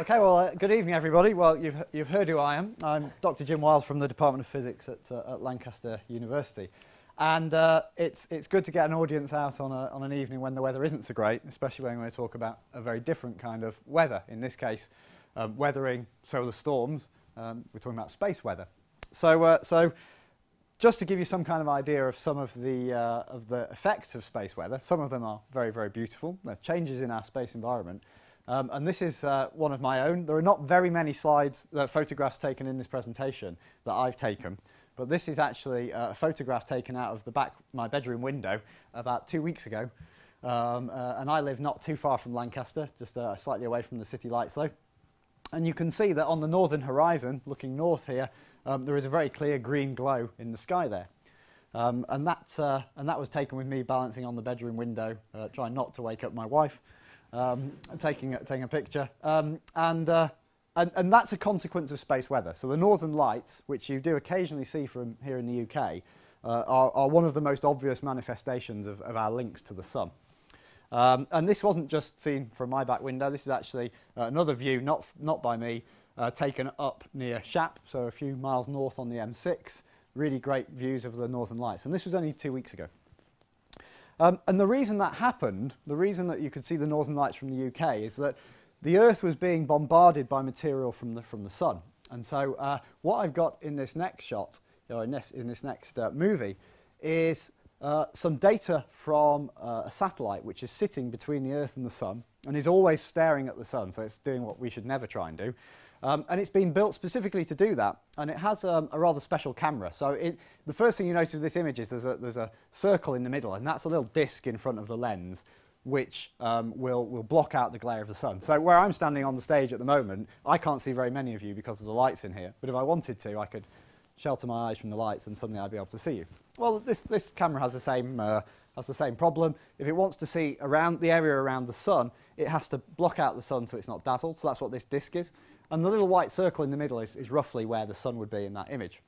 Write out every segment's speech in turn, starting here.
Okay, well, uh, good evening, everybody. Well, you've, you've heard who I am. I'm Dr. Jim Wild from the Department of Physics at, uh, at Lancaster University. And uh, it's, it's good to get an audience out on, a, on an evening when the weather isn't so great, especially when we're going to talk about a very different kind of weather. In this case, um, weathering solar storms. Um, we're talking about space weather. So, uh, so just to give you some kind of idea of some of the, uh, of the effects of space weather, some of them are very, very beautiful. They're changes in our space environment. Um, and this is uh, one of my own. There are not very many slides, uh, photographs taken in this presentation that I've taken. But this is actually uh, a photograph taken out of the back my bedroom window about two weeks ago. Um, uh, and I live not too far from Lancaster, just uh, slightly away from the city lights though. And you can see that on the northern horizon, looking north here, um, there is a very clear green glow in the sky there. Um, and, that, uh, and that was taken with me balancing on the bedroom window, uh, trying not to wake up my wife, um, taking, taking a picture. Um, and, uh, and, and that's a consequence of space weather. So the northern lights, which you do occasionally see from here in the UK, uh, are, are one of the most obvious manifestations of, of our links to the sun. Um, and this wasn't just seen from my back window, this is actually uh, another view, not, not by me, uh, taken up near Shap, so a few miles north on the M6. Really great views of the northern lights. And this was only two weeks ago. Um, and the reason that happened, the reason that you could see the northern lights from the UK is that the Earth was being bombarded by material from the, from the sun. And so uh, what I've got in this next shot, or in this, in this next uh, movie, is uh, some data from uh, a satellite which is sitting between the Earth and the Sun and is always staring at the Sun, so it's doing what we should never try and do. Um, and it's been built specifically to do that, and it has um, a rather special camera. So it, the first thing you notice with this image is there's a, there's a circle in the middle, and that's a little disc in front of the lens, which um, will, will block out the glare of the sun. So where I'm standing on the stage at the moment, I can't see very many of you because of the lights in here, but if I wanted to, I could shelter my eyes from the lights and suddenly I'd be able to see you. Well, this, this camera has the, same, uh, has the same problem. If it wants to see around the area around the sun, it has to block out the sun so it's not dazzled. So that's what this disc is. And the little white circle in the middle is, is roughly where the sun would be in that image.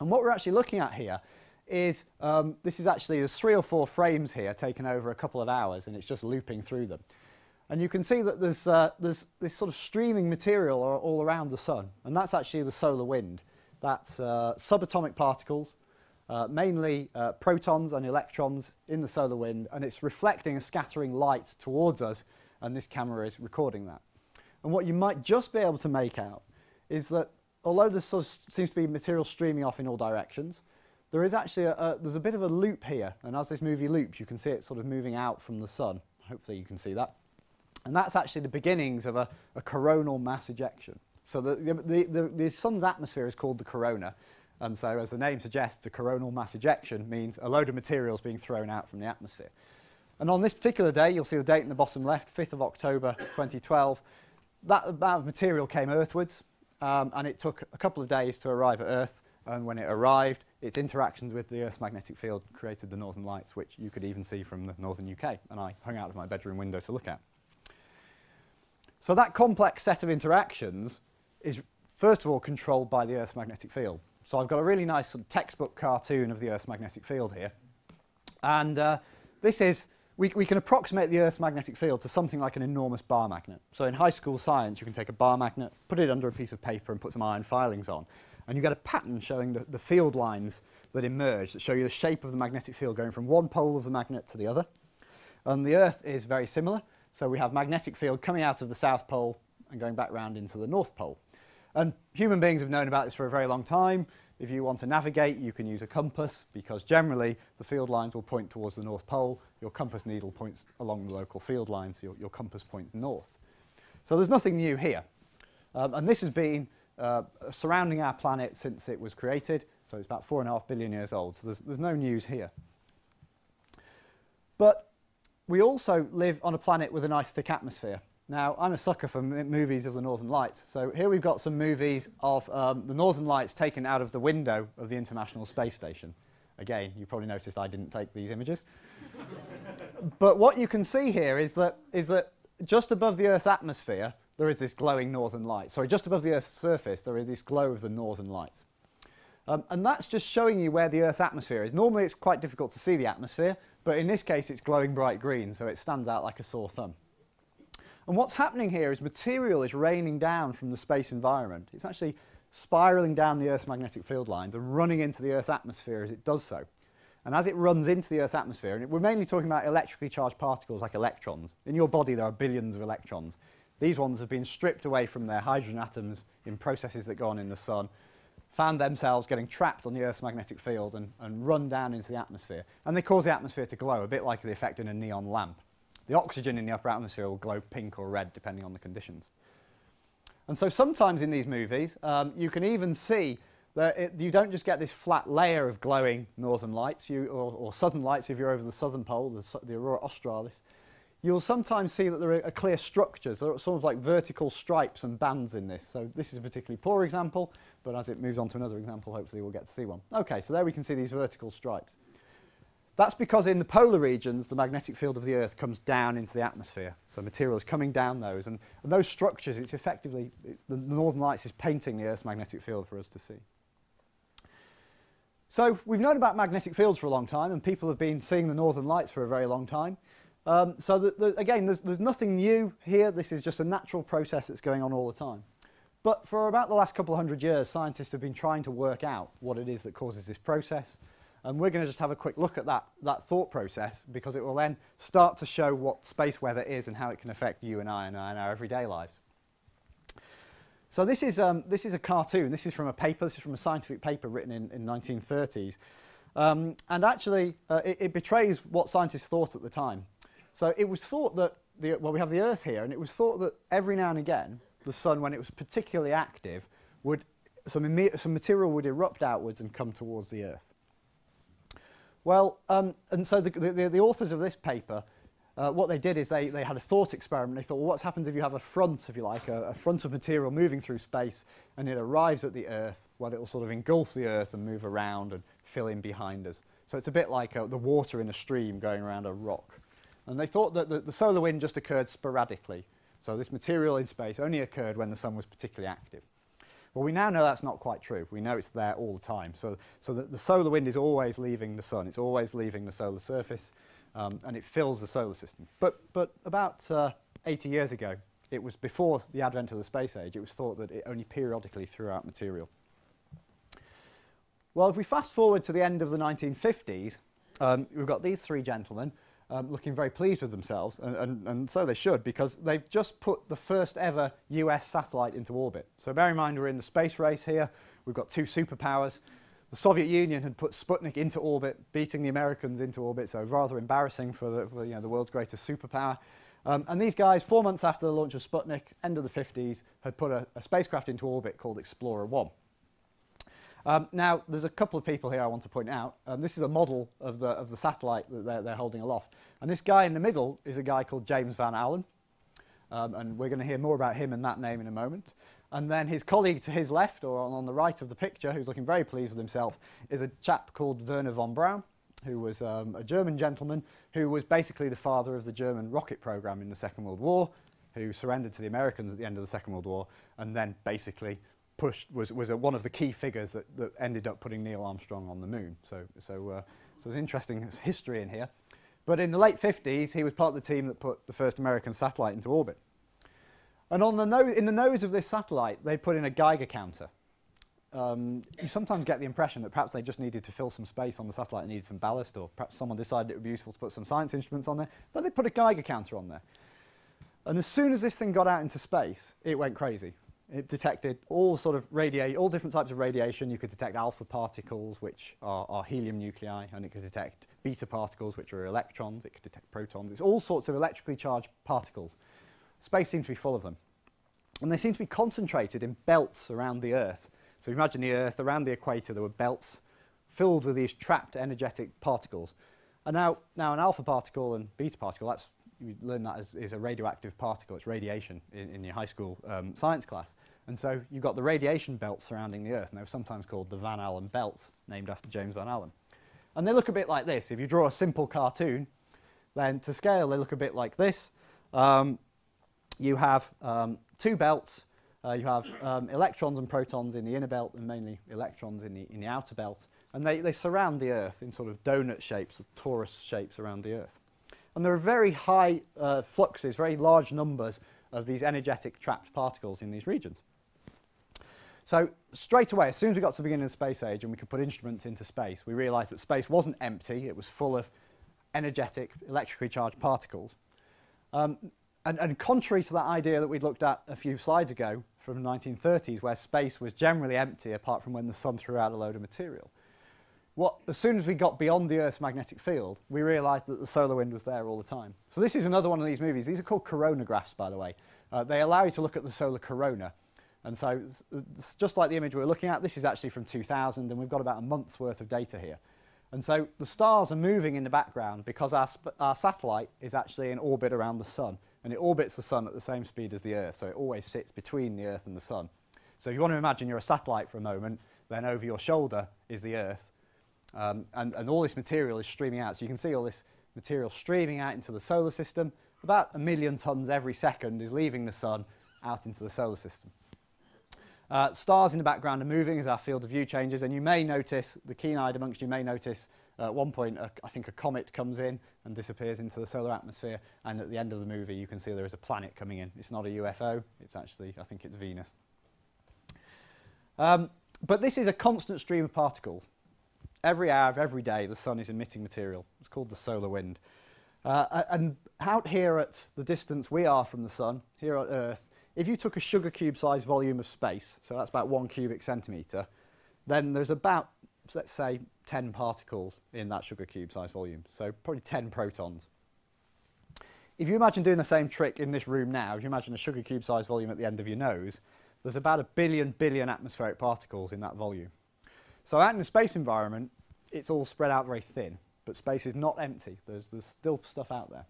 And what we're actually looking at here is, um, this is actually, there's three or four frames here taken over a couple of hours and it's just looping through them. And you can see that there's, uh, there's this sort of streaming material all around the sun. And that's actually the solar wind. That's uh, subatomic particles, uh, mainly uh, protons and electrons in the solar wind, and it's reflecting and scattering light towards us, and this camera is recording that. And what you might just be able to make out is that although there sort of seems to be material streaming off in all directions, there is actually a, a, there's a bit of a loop here, and as this movie loops, you can see it sort of moving out from the sun. Hopefully you can see that. And that's actually the beginnings of a, a coronal mass ejection. So the, the, the, the sun's atmosphere is called the corona. And so as the name suggests, a coronal mass ejection means a load of materials being thrown out from the atmosphere. And on this particular day, you'll see the date in the bottom left, 5th of October 2012, that amount of material came earthwards um, and it took a couple of days to arrive at Earth and when it arrived, its interactions with the Earth's magnetic field created the northern lights, which you could even see from the northern UK, and I hung out of my bedroom window to look at. So that complex set of interactions is first of all controlled by the Earth's magnetic field. So I've got a really nice sort of textbook cartoon of the Earth's magnetic field here. And uh, this is, we, we can approximate the Earth's magnetic field to something like an enormous bar magnet. So in high school science, you can take a bar magnet, put it under a piece of paper and put some iron filings on. And you get a pattern showing the, the field lines that emerge that show you the shape of the magnetic field going from one pole of the magnet to the other. And the Earth is very similar. So we have magnetic field coming out of the South Pole and going back round into the North Pole. And human beings have known about this for a very long time. If you want to navigate, you can use a compass because generally the field lines will point towards the North Pole. Your compass needle points along the local field lines, so your, your compass points north. So there's nothing new here. Um, and this has been uh, surrounding our planet since it was created. So it's about four and a half billion years old. So there's, there's no news here. But we also live on a planet with a nice thick atmosphere. Now, I'm a sucker for movies of the Northern Lights. So here we've got some movies of um, the Northern Lights taken out of the window of the International Space Station. Again, you probably noticed I didn't take these images. but what you can see here is that, is that just above the Earth's atmosphere, there is this glowing northern light. Sorry, just above the Earth's surface, there is this glow of the northern light. Um, and that's just showing you where the Earth's atmosphere is. Normally it's quite difficult to see the atmosphere, but in this case it's glowing bright green, so it stands out like a sore thumb. And what's happening here is material is raining down from the space environment. It's actually spiraling down the Earth's magnetic field lines and running into the Earth's atmosphere as it does so. And as it runs into the Earth's atmosphere, and we're mainly talking about electrically charged particles like electrons. In your body, there are billions of electrons. These ones have been stripped away from their hydrogen atoms in processes that go on in the sun, found themselves getting trapped on the Earth's magnetic field and, and run down into the atmosphere. And they cause the atmosphere to glow, a bit like the effect in a neon lamp. The oxygen in the upper atmosphere will glow pink or red depending on the conditions. And so sometimes in these movies, um, you can even see that it, you don't just get this flat layer of glowing northern lights you, or, or southern lights if you're over the southern pole, the, the aurora australis. You'll sometimes see that there are clear structures, are sort of like vertical stripes and bands in this. So this is a particularly poor example, but as it moves on to another example, hopefully we'll get to see one. Okay, so there we can see these vertical stripes. That's because in the polar regions, the magnetic field of the Earth comes down into the atmosphere. So material is coming down those. And, and those structures, it's effectively, it's, the Northern Lights is painting the Earth's magnetic field for us to see. So we've known about magnetic fields for a long time, and people have been seeing the northern lights for a very long time. Um, so the, the, again, there's, there's nothing new here. This is just a natural process that's going on all the time. But for about the last couple of hundred years, scientists have been trying to work out what it is that causes this process. And we're going to just have a quick look at that, that thought process because it will then start to show what space weather is and how it can affect you and I and our everyday lives. So this is, um, this is a cartoon. This is from a paper. This is from a scientific paper written in, in 1930s. Um, and actually, uh, it, it, betrays what scientists thought at the time. So it was thought that, the, well, we have the Earth here, and it was thought that every now and again, the sun, when it was particularly active, would, some, some material would erupt outwards and come towards the Earth. Well, um, and so the, the, the authors of this paper uh, what they did is they, they had a thought experiment. They thought, well, what happens if you have a front, if you like, a, a front of material moving through space and it arrives at the Earth, well, it will sort of engulf the Earth and move around and fill in behind us. So it's a bit like uh, the water in a stream going around a rock. And they thought that the, the solar wind just occurred sporadically. So this material in space only occurred when the sun was particularly active. Well, we now know that's not quite true. We know it's there all the time. So, so the, the solar wind is always leaving the sun. It's always leaving the solar surface um, and it fills the solar system. But, but about uh, 80 years ago, it was before the advent of the space age, it was thought that it only periodically threw out material. Well, if we fast forward to the end of the 1950s, um, we've got these three gentlemen um, looking very pleased with themselves, and, and, and, so they should, because they've just put the first ever US satellite into orbit. So bear in mind we're in the space race here, we've got two superpowers, the Soviet Union had put Sputnik into orbit, beating the Americans into orbit, so rather embarrassing for the, for, you know, the world's greatest superpower. Um, and these guys, four months after the launch of Sputnik, end of the 50s, had put a, a spacecraft into orbit called Explorer 1. Um, now, there's a couple of people here I want to point out. Um, this is a model of the, of the satellite that they're, they're, holding aloft. And this guy in the middle is a guy called James Van Allen. Um, and we're going to hear more about him and that name in a moment. And then his colleague to his left, or on the right of the picture, who's looking very pleased with himself, is a chap called Werner von Braun, who was um, a German gentleman who was basically the father of the German rocket program in the Second World War, who surrendered to the Americans at the end of the Second World War, and then basically pushed was, was a, one of the key figures that, that ended up putting Neil Armstrong on the moon. So, so, uh, so there's interesting history in here. But in the late 50s, he was part of the team that put the first American satellite into orbit. And on the no in the nose of this satellite, they put in a Geiger counter. Um, you sometimes get the impression that perhaps they just needed to fill some space on the satellite and needed some ballast, or perhaps someone decided it would be useful to put some science instruments on there, but they put a Geiger counter on there. And as soon as this thing got out into space, it went crazy. It detected all sort of radiation, all different types of radiation. You could detect alpha particles, which are, are helium nuclei, and it could detect beta particles, which are electrons. It could detect protons. It's all sorts of electrically charged particles. Space seems to be full of them. And they seem to be concentrated in belts around the Earth. So imagine the Earth, around the equator, there were belts filled with these trapped energetic particles. And now, now an alpha particle and beta particle, that's, you learn that as, is a radioactive particle. It's radiation in, in your high school um, science class. And so you've got the radiation belts surrounding the Earth, and they're sometimes called the Van Allen belts, named after James Van Allen. And they look a bit like this. If you draw a simple cartoon, then to scale, they look a bit like this. Um, you have um, two belts. Uh, you have um, electrons and protons in the inner belt and mainly electrons in the, in the outer belt. And they, they surround the Earth in sort of donut shapes, or torus shapes around the Earth. And there are very high uh, fluxes, very large numbers of these energetic trapped particles in these regions. So straight away, as soon as we got to the beginning of the space age and we could put instruments into space, we realised that space wasn't empty, it was full of energetic, electrically charged particles. Um, and, and, contrary to that idea that we'd looked at a few slides ago from the 1930s, where space was generally empty apart from when the sun threw out a load of material, what, as soon as we got beyond the Earth's magnetic field, we realised that the solar wind was there all the time. So this is another one of these movies. These are called coronagraphs, by the way. Uh, they allow you to look at the solar corona. And so just like the image we we're looking at, this is actually from 2000, and we've got about a month's worth of data here. And so the stars are moving in the background because our, our satellite is actually in orbit around the sun, and it orbits the sun at the same speed as the Earth, so it always sits between the Earth and the sun. So if you want to imagine you're a satellite for a moment, then over your shoulder is the Earth, um, and, and all this material is streaming out. So you can see all this material streaming out into the solar system. About a million tons every second is leaving the sun out into the solar system. Uh, stars in the background are moving as our field of view changes, and you may notice, the keen-eyed amongst you may notice, uh, at one point, uh, I think a comet comes in and disappears into the solar atmosphere, and at the end of the movie you can see there is a planet coming in. It's not a UFO, it's actually, I think it's Venus. Um, but this is a constant stream of particles. Every hour of every day, the sun is emitting material. It's called the solar wind. Uh, and out here at the distance we are from the sun, here on Earth, if you took a sugar cube sized volume of space, so that's about one cubic centimetre, then there's about, let's say, 10 particles in that sugar cube sized volume, so probably 10 protons. If you imagine doing the same trick in this room now, if you imagine a sugar cube sized volume at the end of your nose, there's about a billion billion atmospheric particles in that volume. So out in the space environment, it's all spread out very thin, but space is not empty. There's, there's still stuff out there.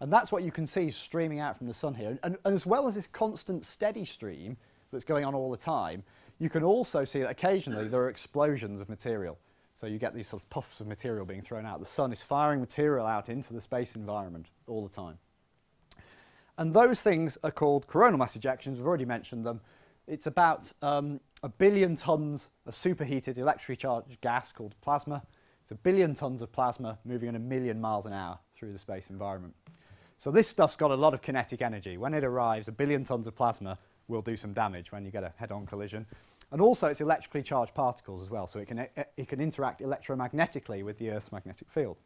And that's what you can see streaming out from the sun here. And, and, as well as this constant steady stream that's going on all the time, you can also see that occasionally there are explosions of material. So you get these sort of puffs of material being thrown out. The sun is firing material out into the space environment all the time. And those things are called coronal mass ejections. We've already mentioned them. It's about um, a billion tons of superheated electrically charged gas called plasma. It's a billion tons of plasma moving at a million miles an hour through the space environment. So this stuff's got a lot of kinetic energy. When it arrives, a billion tons of plasma will do some damage when you get a head-on collision. And also it's electrically charged particles as well, so it can, eh, it can interact electromagnetically with the Earth's magnetic field.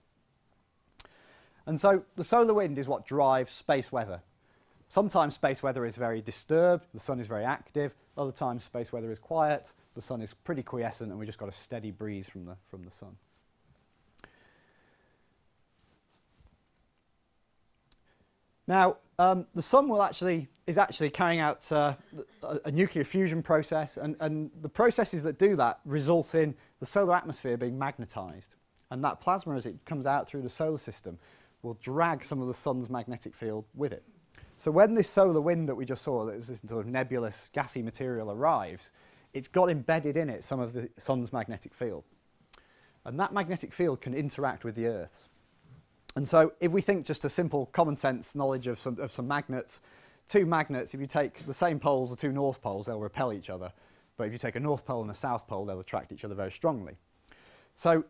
And so the solar wind is what drives space weather. Sometimes space weather is very disturbed, the sun is very active. Other times space weather is quiet, the sun is pretty quiescent and we just got a steady breeze from the, from the sun. Now, um, the sun will actually, is actually carrying out uh, a, a, nuclear fusion process, and, and the processes that do that result in the solar atmosphere being magnetized. And that plasma, as it comes out through the solar system, will drag some of the sun's magnetic field with it. So when this solar wind that we just saw, that was this sort of nebulous, gassy material arrives, it's got embedded in it some of the sun's magnetic field. And that magnetic field can interact with the Earth's. And so if we think just a simple common sense knowledge of some, of some magnets, two magnets, if you take the same poles, the two north poles, they'll repel each other. But if you take a north pole and a south pole, they'll attract each other very strongly. So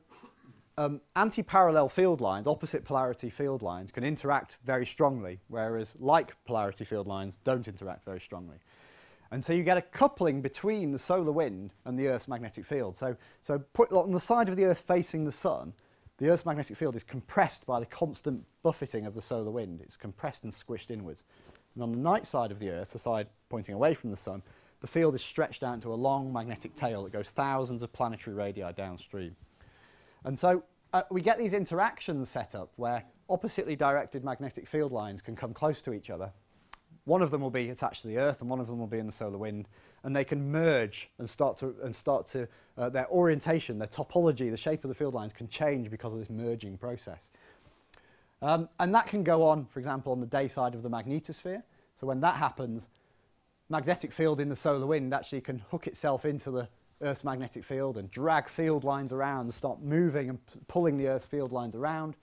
um, anti-parallel field lines, opposite polarity field lines, can interact very strongly, whereas like polarity field lines don't interact very strongly. And so you get a coupling between the solar wind and the Earth's magnetic field. So, so put on the side of the Earth facing the sun, the Earth's magnetic field is compressed by the constant buffeting of the solar wind. It's compressed and squished inwards. And on the night side of the Earth, the side pointing away from the sun, the field is stretched out into a long magnetic tail that goes thousands of planetary radii downstream. And so uh, we get these interactions set up where oppositely directed magnetic field lines can come close to each other. One of them will be attached to the Earth and one of them will be in the solar wind and they can merge and start to, and start to uh, their orientation, their topology, the shape of the field lines can change because of this merging process. Um, and that can go on, for example, on the day side of the magnetosphere. So when that happens, magnetic field in the solar wind actually can hook itself into the Earth's magnetic field and drag field lines around and start moving and pulling the Earth's field lines around.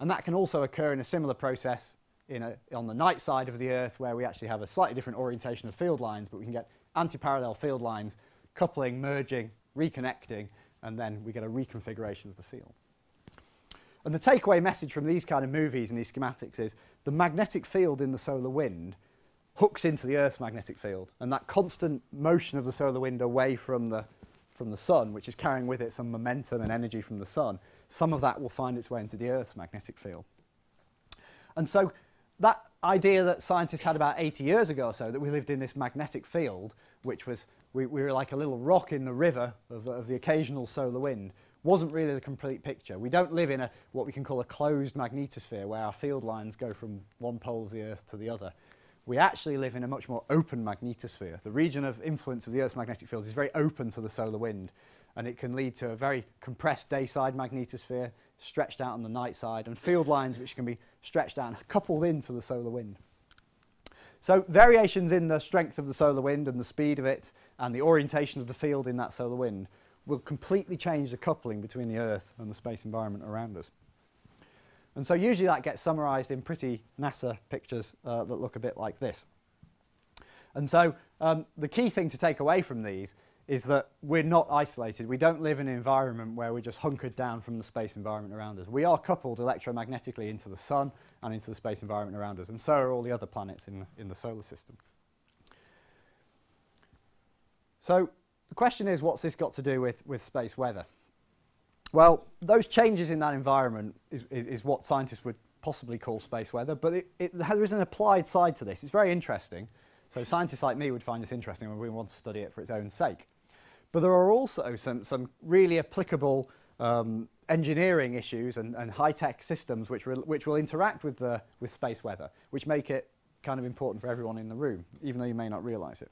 And that can also occur in a similar process a, on the night side of the Earth where we actually have a slightly different orientation of field lines, but we can get anti-parallel field lines coupling, merging, reconnecting, and then we get a reconfiguration of the field. And the takeaway message from these kind of movies and these schematics is the magnetic field in the solar wind hooks into the Earth's magnetic field. And that constant motion of the solar wind away from the, from the sun, which is carrying with it some momentum and energy from the sun, some of that will find its way into the Earth's magnetic field. And so that idea that scientists had about 80 years ago or so, that we lived in this magnetic field, which was, we, we were like a little rock in the river of, of the occasional solar wind, wasn't really the complete picture. We don't live in a, what we can call a closed magnetosphere where our field lines go from one pole of the Earth to the other. We actually live in a much more open magnetosphere. The region of influence of the Earth's magnetic field is very open to the solar wind, and it can lead to a very compressed day-side magnetosphere, stretched out on the night side, and field lines which can be stretched out and coupled into the solar wind. So variations in the strength of the solar wind and the speed of it and the orientation of the field in that solar wind will completely change the coupling between the Earth and the space environment around us. And so usually that gets summarized in pretty NASA pictures uh, that look a bit like this. And so um, the key thing to take away from these is that we're not isolated. We don't live in an environment where we're just hunkered down from the space environment around us. We are coupled electromagnetically into the sun and into the space environment around us, and so are all the other planets in, in the solar system. So the question is, what's this got to do with, with space weather? Well, those changes in that environment is, is, is what scientists would possibly call space weather, but it, it, there is an applied side to this. It's very interesting. So scientists like me would find this interesting when we want to study it for its own sake. But there are also some, some really applicable um, engineering issues and, and high-tech systems which, which will interact with, the, with space weather, which make it kind of important for everyone in the room, even though you may not realize it.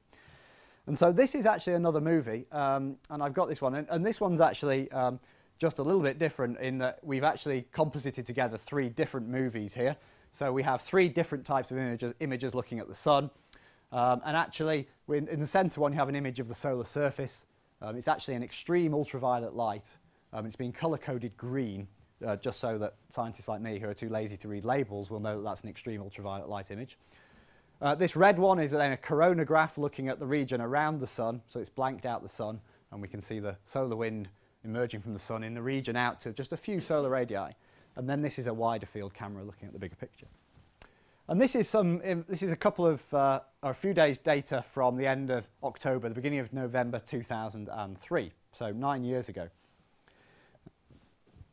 And so this is actually another movie, um, and I've got this one, and, and this one's actually um, just a little bit different in that we've actually composited together three different movies here. So we have three different types of images, images looking at the sun, um, and actually in, in the center one you have an image of the solar surface, um, it's actually an extreme ultraviolet light. Um, it's been color-coded green, uh, just so that scientists like me who are too lazy to read labels will know that that's an extreme ultraviolet light image. Uh, this red one is then a coronagraph looking at the region around the sun, so it's blanked out the sun, and we can see the solar wind emerging from the sun in the region out to just a few solar radii. And then this is a wider field camera looking at the bigger picture. And this is, some, this is a couple of, uh, or a few days data from the end of October, the beginning of November 2003, so nine years ago.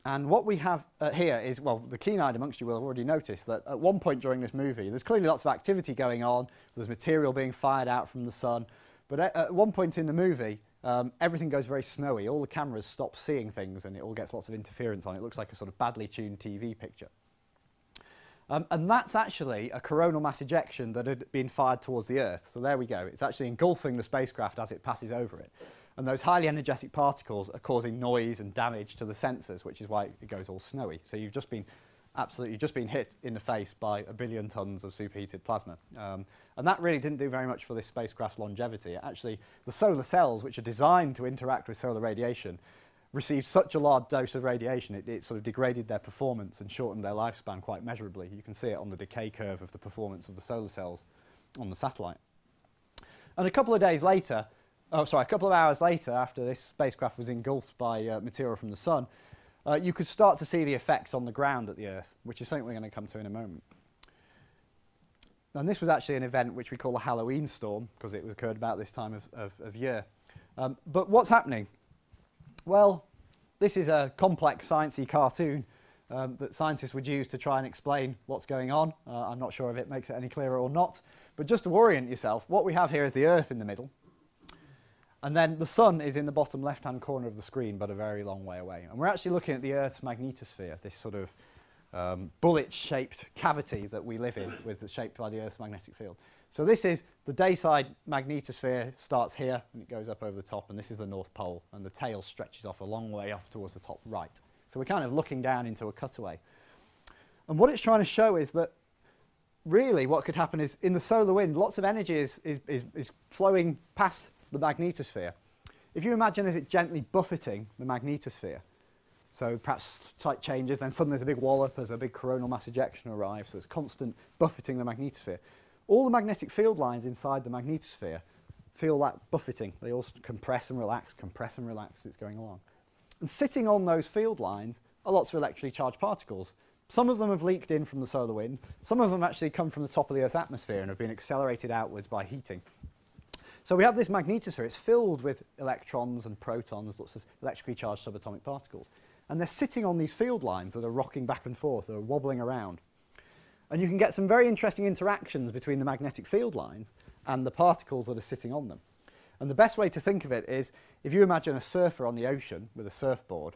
And what we have uh, here is, well, the keen-eyed amongst you will have already noticed that at one point during this movie, there's clearly lots of activity going on, there's material being fired out from the sun, but at, at one point in the movie, um, everything goes very snowy. All the cameras stop seeing things and it all gets lots of interference on. It looks like a sort of badly tuned TV picture. Um, and that's actually a coronal mass ejection that had been fired towards the Earth. So there we go. It's actually engulfing the spacecraft as it passes over it. And those highly energetic particles are causing noise and damage to the sensors, which is why it goes all snowy. So you've just been absolutely just been hit in the face by a billion tons of superheated plasma. Um, and that really didn't do very much for this spacecraft's longevity. Actually, the solar cells, which are designed to interact with solar radiation, received such a large dose of radiation, it, it, sort of degraded their performance and shortened their lifespan quite measurably. You can see it on the decay curve of the performance of the solar cells on the satellite. And a couple of days later, oh sorry, a couple of hours later after this spacecraft was engulfed by uh, material from the sun, uh, you could start to see the effects on the ground at the Earth, which is something we're going to come to in a moment. And this was actually an event which we call a Halloween storm, because it occurred about this time of, of, of year. Um, but what's happening? Well, this is a complex sciencey cartoon um, that scientists would use to try and explain what's going on. Uh, I'm not sure if it makes it any clearer or not. But just to orient yourself, what we have here is the Earth in the middle. And then the sun is in the bottom left-hand corner of the screen, but a very long way away. And we're actually looking at the Earth's magnetosphere, this sort of um, bullet-shaped cavity that we live in, with shaped by the Earth's magnetic field. So this is the dayside magnetosphere starts here and it goes up over the top and this is the North Pole and the tail stretches off a long way off towards the top right. So we're kind of looking down into a cutaway. And what it's trying to show is that really what could happen is in the solar wind lots of energy is, is, is, is flowing past the magnetosphere. If you imagine as it gently buffeting the magnetosphere, so perhaps slight changes, then suddenly there's a big wallop as a big coronal mass ejection arrives, so it's constant buffeting the magnetosphere. All the magnetic field lines inside the magnetosphere feel that buffeting. They all compress and relax, compress and relax as it's going along. And sitting on those field lines are lots of electrically charged particles. Some of them have leaked in from the solar wind. Some of them actually come from the top of the Earth's atmosphere and have been accelerated outwards by heating. So we have this magnetosphere. It's filled with electrons and protons, lots of electrically charged subatomic particles. And they're sitting on these field lines that are rocking back and forth, that are wobbling around. And you can get some very interesting interactions between the magnetic field lines and the particles that are sitting on them. And the best way to think of it is if you imagine a surfer on the ocean with a surfboard,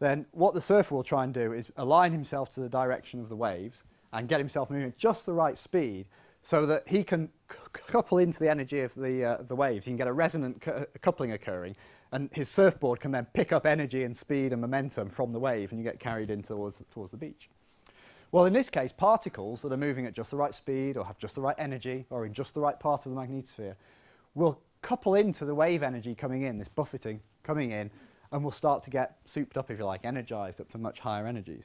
then what the surfer will try and do is align himself to the direction of the waves and get himself moving at just the right speed so that he can couple into the energy of the, uh, the waves. He can get a resonant cu coupling occurring and his surfboard can then pick up energy and speed and momentum from the wave and you get carried in towards, towards the beach. Well, in this case, particles that are moving at just the right speed or have just the right energy or in just the right part of the magnetosphere will couple into the wave energy coming in, this buffeting coming in, and will start to get souped up, if you like, energized up to much higher energies.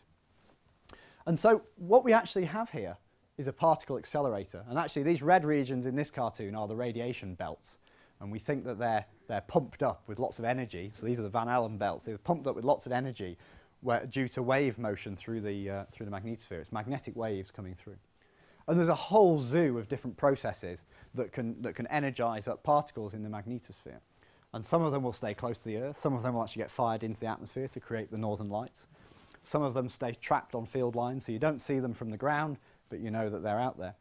And so what we actually have here is a particle accelerator. And actually these red regions in this cartoon are the radiation belts. And we think that they're, they're pumped up with lots of energy. So these are the Van Allen belts. They're pumped up with lots of energy where, due to wave motion through the, uh, through the magnetosphere. It's magnetic waves coming through. And there's a whole zoo of different processes that can, that can energize up particles in the magnetosphere. And some of them will stay close to the Earth. Some of them will actually get fired into the atmosphere to create the northern lights. Some of them stay trapped on field lines, so you don't see them from the ground, but you know that they're out there.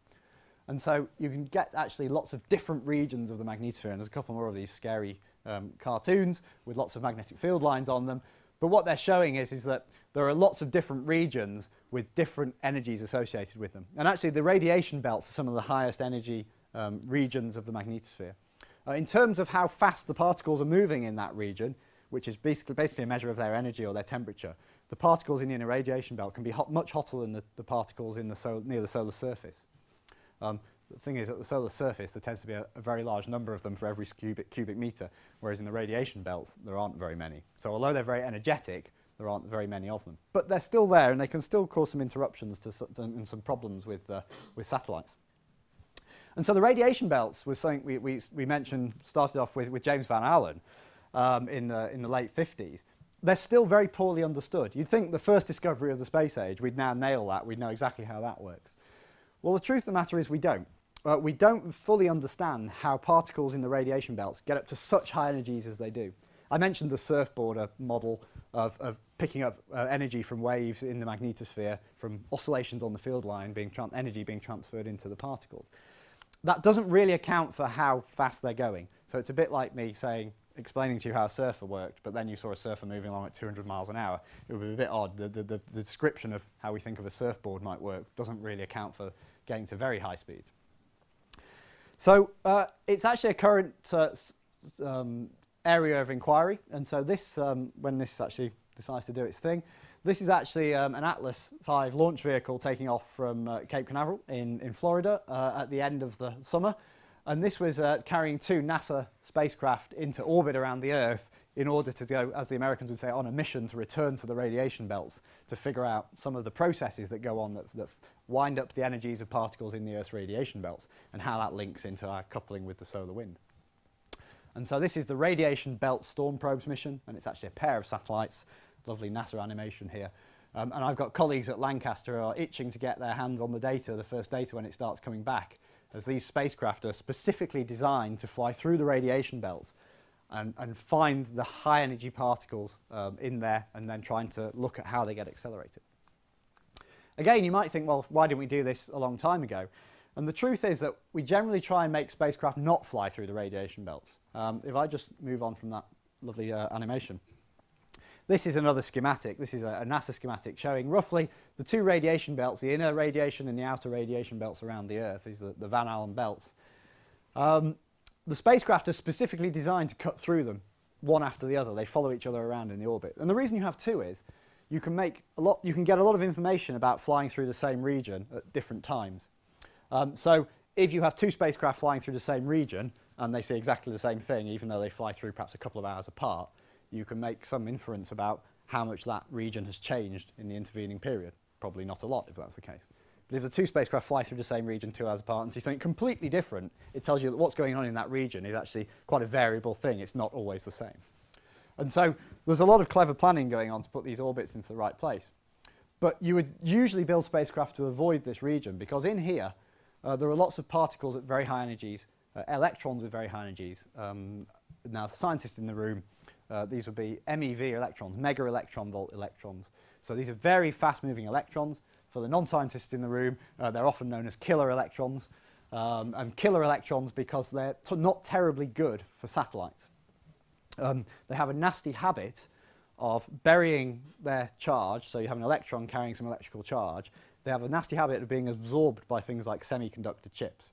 And so you can get actually lots of different regions of the magnetosphere, and there's a couple more of these scary um, cartoons with lots of magnetic field lines on them. But what they're showing is, is that there are lots of different regions with different energies associated with them. And actually the radiation belts are some of the highest energy um, regions of the magnetosphere. Uh, in terms of how fast the particles are moving in that region, which is basically, basically a measure of their energy or their temperature, the particles in the inner radiation belt can be hot, much hotter than the, the particles in the sol near the solar surface. Um, the thing is, at the solar surface, there tends to be a, a, very large number of them for every cubic, cubic meter, whereas in the radiation belts, there aren't very many. So although they're very energetic, there aren't very many of them. But they're still there, and they can still cause some interruptions to, and some problems with, uh, with satellites. And so the radiation belts was something we, we, we mentioned, started off with, with James Van Allen um, in, the, in the late 50s they're still very poorly understood. You'd think the first discovery of the space age, we'd now nail that, we'd know exactly how that works. Well, the truth of the matter is we don't. Uh, we don't fully understand how particles in the radiation belts get up to such high energies as they do. I mentioned the surfboarder model of, of picking up uh, energy from waves in the magnetosphere, from oscillations on the field line, being energy being transferred into the particles. That doesn't really account for how fast they're going. So it's a bit like me saying, explaining to you how a surfer worked, but then you saw a surfer moving along at 200 miles an hour, it would be a bit odd. The, the, the, the description of how we think of a surfboard might work doesn't really account for getting to very high speeds. So uh, it's actually a current uh, um, area of inquiry, and so this, um, when this actually decides to do its thing, this is actually um, an Atlas V launch vehicle taking off from uh, Cape Canaveral in, in Florida uh, at the end of the summer. And this was uh, carrying two NASA spacecraft into orbit around the Earth in order to go, as the Americans would say, on a mission to return to the radiation belts to figure out some of the processes that go on that, that wind up the energies of particles in the Earth's radiation belts and how that links into our coupling with the solar wind. And so this is the Radiation Belt Storm Probes mission, and it's actually a pair of satellites. Lovely NASA animation here. Um, and I've got colleagues at Lancaster who are itching to get their hands on the data, the first data when it starts coming back as these spacecraft are specifically designed to fly through the radiation belts and, and find the high energy particles um, in there and then trying to look at how they get accelerated. Again, you might think, well, why didn't we do this a long time ago? And the truth is that we generally try and make spacecraft not fly through the radiation belts. Um, if I just move on from that lovely uh, animation. This is another schematic. This is a, a, NASA schematic showing roughly the two radiation belts, the inner radiation and the outer radiation belts around the Earth. These are the, the Van Allen belts. Um, the spacecraft are specifically designed to cut through them one after the other. They follow each other around in the orbit. And the reason you have two is you can make a lot, you can get a lot of information about flying through the same region at different times. Um, so if you have two spacecraft flying through the same region and they see exactly the same thing, even though they fly through perhaps a couple of hours apart, you can make some inference about how much that region has changed in the intervening period. Probably not a lot if that's the case. But if the two spacecraft fly through the same region two hours apart and see something completely different, it tells you that what's going on in that region is actually quite a variable thing. It's not always the same. And so there's a lot of clever planning going on to put these orbits into the right place. But you would usually build spacecraft to avoid this region because in here uh, there are lots of particles at very high energies, uh, electrons with very high energies. Um, now the scientists in the room, uh, these would be MeV electrons, mega electron volt electrons. So these are very fast moving electrons. For the non-scientists in the room, uh, they're often known as killer electrons. Um, and killer electrons because they're not terribly good for satellites. Um, they have a nasty habit of burying their charge, so you have an electron carrying some electrical charge, they have a nasty habit of being absorbed by things like semiconductor chips.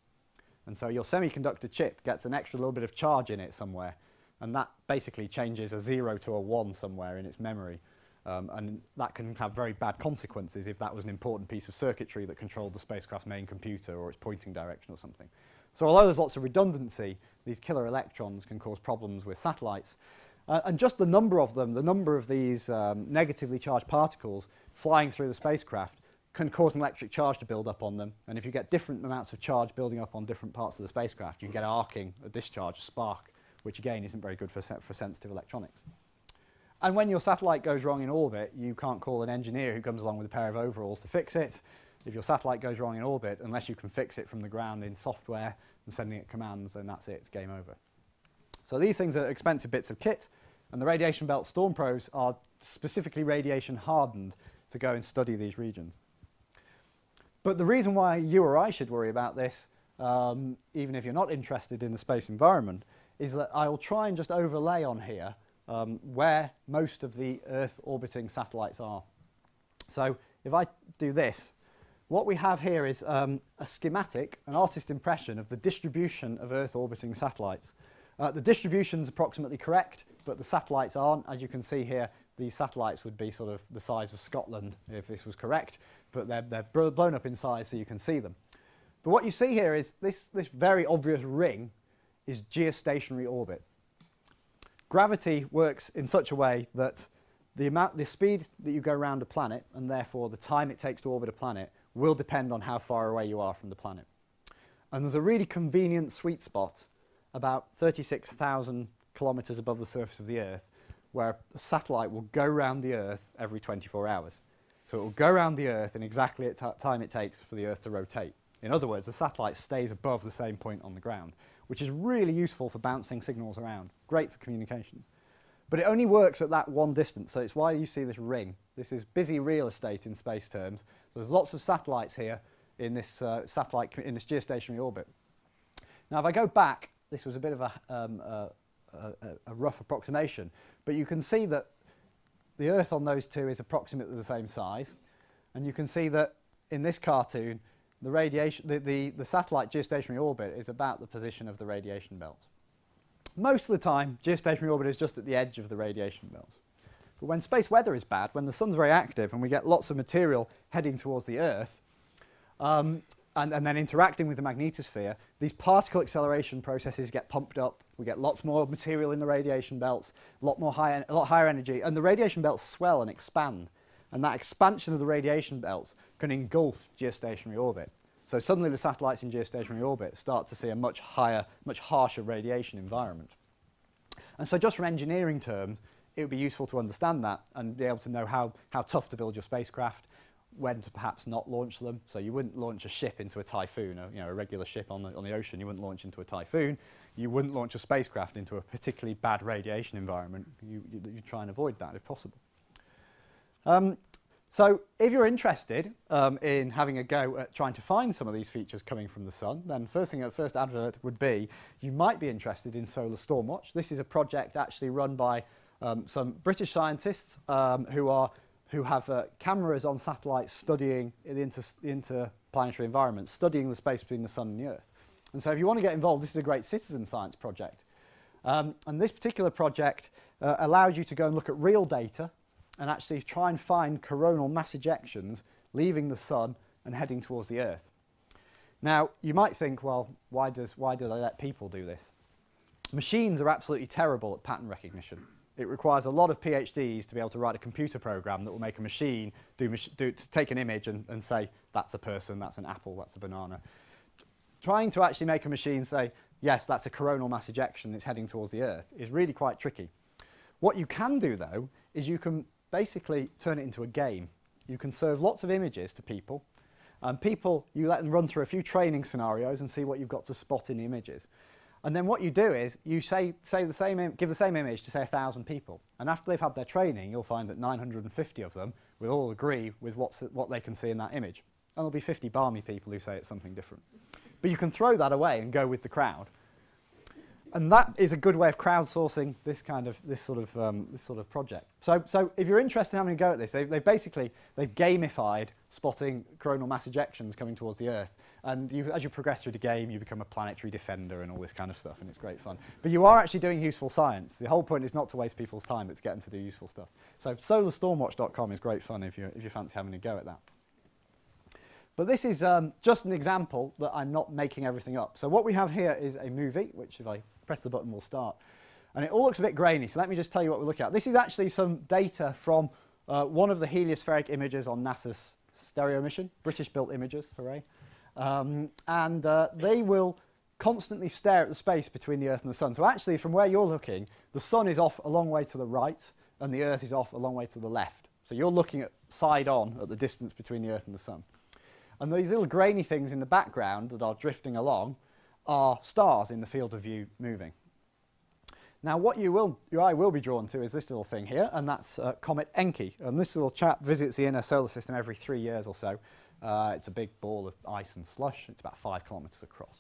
And so your semiconductor chip gets an extra little bit of charge in it somewhere, and that basically changes a 0 to a 1 somewhere in its memory. Um, and that can have very bad consequences if that was an important piece of circuitry that controlled the spacecraft's main computer or its pointing direction or something. So although there's lots of redundancy, these killer electrons can cause problems with satellites. Uh, and just the number of them, the number of these um, negatively charged particles flying through the spacecraft can cause an electric charge to build up on them. And if you get different amounts of charge building up on different parts of the spacecraft, you can get arcing, a discharge, a spark, which again isn't very good for, se for sensitive electronics. And when your satellite goes wrong in orbit, you can't call an engineer who comes along with a pair of overalls to fix it. If your satellite goes wrong in orbit, unless you can fix it from the ground in software and sending it commands, then that's it, it's game over. So these things are expensive bits of kit, and the radiation belt storm probes are specifically radiation hardened to go and study these regions. But the reason why you or I should worry about this, um, even if you're not interested in the space environment, is that I will try and just overlay on here um, where most of the Earth orbiting satellites are. So if I do this, what we have here is um, a schematic, an artist impression of the distribution of Earth orbiting satellites. Uh, the distribution is approximately correct, but the satellites aren't. As you can see here, these satellites would be sort of the size of Scotland if this was correct, but they're, they're blown up in size so you can see them. But what you see here is this, this very obvious ring is geostationary orbit. Gravity works in such a way that the, amount, the speed that you go around a planet, and therefore the time it takes to orbit a planet, will depend on how far away you are from the planet. And there's a really convenient sweet spot about 36,000 kilometers above the surface of the Earth where a satellite will go around the Earth every 24 hours. So it will go around the Earth in exactly the time it takes for the Earth to rotate. In other words, the satellite stays above the same point on the ground which is really useful for bouncing signals around. Great for communication. But it only works at that one distance, so it's why you see this ring. This is busy real estate in space terms. There's lots of satellites here in this uh, satellite in this geostationary orbit. Now, if I go back, this was a bit of a, um, a, a, a rough approximation, but you can see that the Earth on those two is approximately the same size, and you can see that in this cartoon, the, radiation, the, the, the satellite geostationary orbit is about the position of the radiation belt. Most of the time, geostationary orbit is just at the edge of the radiation belt. But when space weather is bad, when the sun's very active and we get lots of material heading towards the Earth, um, and, and, then interacting with the magnetosphere, these particle acceleration processes get pumped up. We get lots more material in the radiation belts, a lot, more high, a lot higher energy, and the radiation belts swell and expand. And that expansion of the radiation belts can engulf geostationary orbit. So suddenly the satellites in geostationary orbit start to see a much higher, much harsher radiation environment. And so just from engineering terms, it would be useful to understand that and be able to know how, how tough to build your spacecraft, when to perhaps not launch them. So you wouldn't launch a ship into a typhoon, a, you know, a regular ship on the, on the ocean, you wouldn't launch into a typhoon. You wouldn't launch a spacecraft into a particularly bad radiation environment. You, you, you try and avoid that if possible. Um, so if you're interested um, in having a go at trying to find some of these features coming from the sun, then first thing, the first advert would be you might be interested in Solar Stormwatch. This is a project actually run by um, some British scientists um, who are who have uh, cameras on satellites studying the, inter the interplanetary environment, studying the space between the sun and the Earth. And so if you want to get involved, this is a great citizen science project. Um, and this particular project uh, allows you to go and look at real data and actually try and find coronal mass ejections leaving the sun and heading towards the Earth. Now, you might think, well, why, does, why do they let people do this? Machines are absolutely terrible at pattern recognition. It requires a lot of PhDs to be able to write a computer program that will make a machine do, do take an image and, and say, that's a person, that's an apple, that's a banana. Trying to actually make a machine say, yes, that's a coronal mass ejection, it's heading towards the Earth, is really quite tricky. What you can do, though, is you can basically turn it into a game. You can serve lots of images to people, and people, you let them run through a few training scenarios and see what you've got to spot in the images. And then what you do is you say, say the same, give the same image to say 1,000 people. And after they've had their training, you'll find that 950 of them will all agree with what's, what they can see in that image. And there'll be 50 balmy people who say it's something different. But you can throw that away and go with the crowd. And that is a good way of crowdsourcing this kind of this sort of um, this sort of project. So, so if you're interested in having a go at this, they've, they've basically they've gamified spotting coronal mass ejections coming towards the Earth. And you, as you progress through the game, you become a planetary defender and all this kind of stuff, and it's great fun. But you are actually doing useful science. The whole point is not to waste people's time, to get them to do useful stuff. So solarstormwatch.com is great fun if you if you fancy having a go at that. But this is um, just an example that I'm not making everything up. So what we have here is a movie, which if I press the button will start. And it all looks a bit grainy, so let me just tell you what we're looking at. This is actually some data from uh, one of the heliospheric imagers on NASA's stereo mission, British-built images, hooray. Um, and uh, they will constantly stare at the space between the Earth and the Sun. So actually, from where you're looking, the Sun is off a long way to the right, and the Earth is off a long way to the left. So you're looking at side on at the distance between the Earth and the Sun. And these little grainy things in the background that are drifting along are stars in the field of view moving. Now what you will, your eye will be drawn to is this little thing here, and that's uh, Comet Encke. And this little chap visits the inner solar system every three years or so. Uh, it's a big ball of ice and slush. It's about five kilometres across.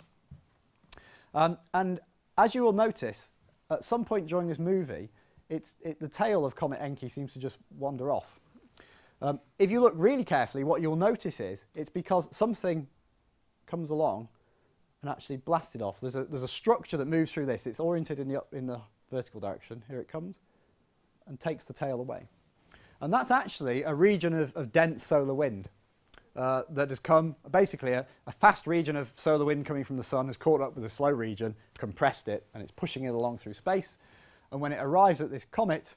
Um, and as you will notice, at some point during this movie, it, the tail of Comet Encke seems to just wander off. Um, if you look really carefully, what you'll notice is it's because something comes along and actually blasted off. There's a, there's a structure that moves through this. It's oriented in the, up, in the vertical direction. Here it comes and takes the tail away. And that's actually a region of, of dense solar wind uh, that has come, basically a, a, fast region of solar wind coming from the sun has caught up with a slow region, compressed it, and it's pushing it along through space. And when it arrives at this comet,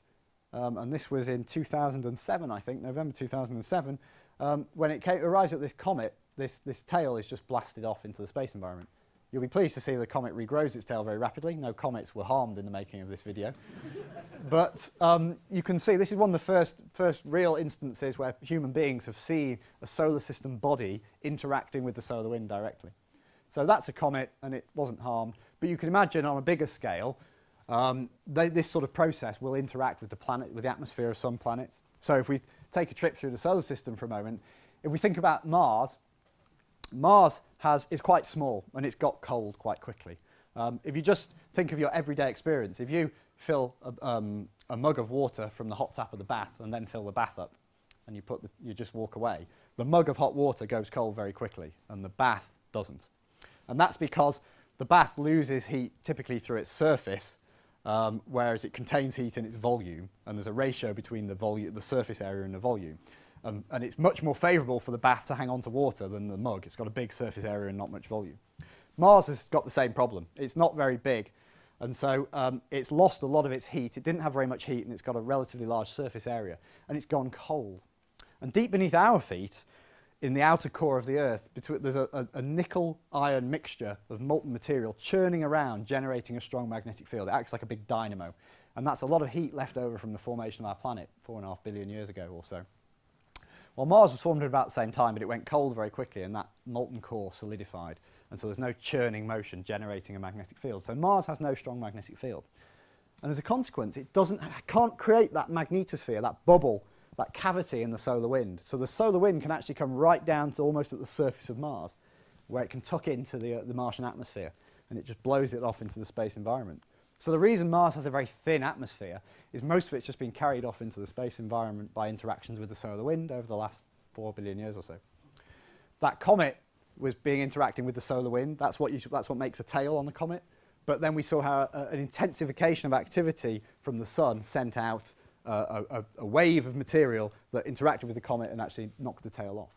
um, and this was in 2007, I think, November 2007, um, when it came, arrives at this comet, this, this tail is just blasted off into the space environment. You'll be pleased to see the comet regrows its tail very rapidly. No comets were harmed in the making of this video. but um, you can see this is one of the first, first real instances where human beings have seen a solar system body interacting with the solar wind directly. So that's a comet and it wasn't harmed. But you can imagine on a bigger scale, um, they, this sort of process will interact with the planet, with the atmosphere of some planets. So if we take a trip through the solar system for a moment, if we think about Mars, Mars has, is quite small and it's got cold quite quickly. Um, if you just think of your everyday experience, if you fill a, um, a, mug of water from the hot tap of the bath and then fill the bath up and you, put the, you just walk away, the mug of hot water goes cold very quickly and the bath doesn't. And that's because the bath loses heat typically through its surface, um, whereas it contains heat in its volume, and there's a ratio between the, volume the surface area and the volume. Um, and it's much more favourable for the bath to hang on to water than the mug. It's got a big surface area and not much volume. Mars has got the same problem. It's not very big, and so um, it's lost a lot of its heat. It didn't have very much heat, and it's got a relatively large surface area, and it's gone cold. And deep beneath our feet, in the outer core of the Earth, between, there's a, a, a nickel-iron mixture of molten material churning around, generating a strong magnetic field. It acts like a big dynamo. And that's a lot of heat left over from the formation of our planet four and a half billion years ago or so. Well, Mars was formed at about the same time, but it went cold very quickly, and that molten core solidified. And so there's no churning motion generating a magnetic field. So Mars has no strong magnetic field. And as a consequence, it doesn't, can't create that magnetosphere, that bubble, that cavity in the solar wind. So the solar wind can actually come right down to almost at the surface of Mars, where it can tuck into the, uh, the Martian atmosphere, and it just blows it off into the space environment. So the reason Mars has a very thin atmosphere is most of it's just been carried off into the space environment by interactions with the solar wind over the last four billion years or so. That comet was being interacting with the solar wind. That's what, that's what makes a tail on the comet. But then we saw how uh, an intensification of activity from the sun sent out a, a wave of material that interacted with the comet and actually knocked the tail off.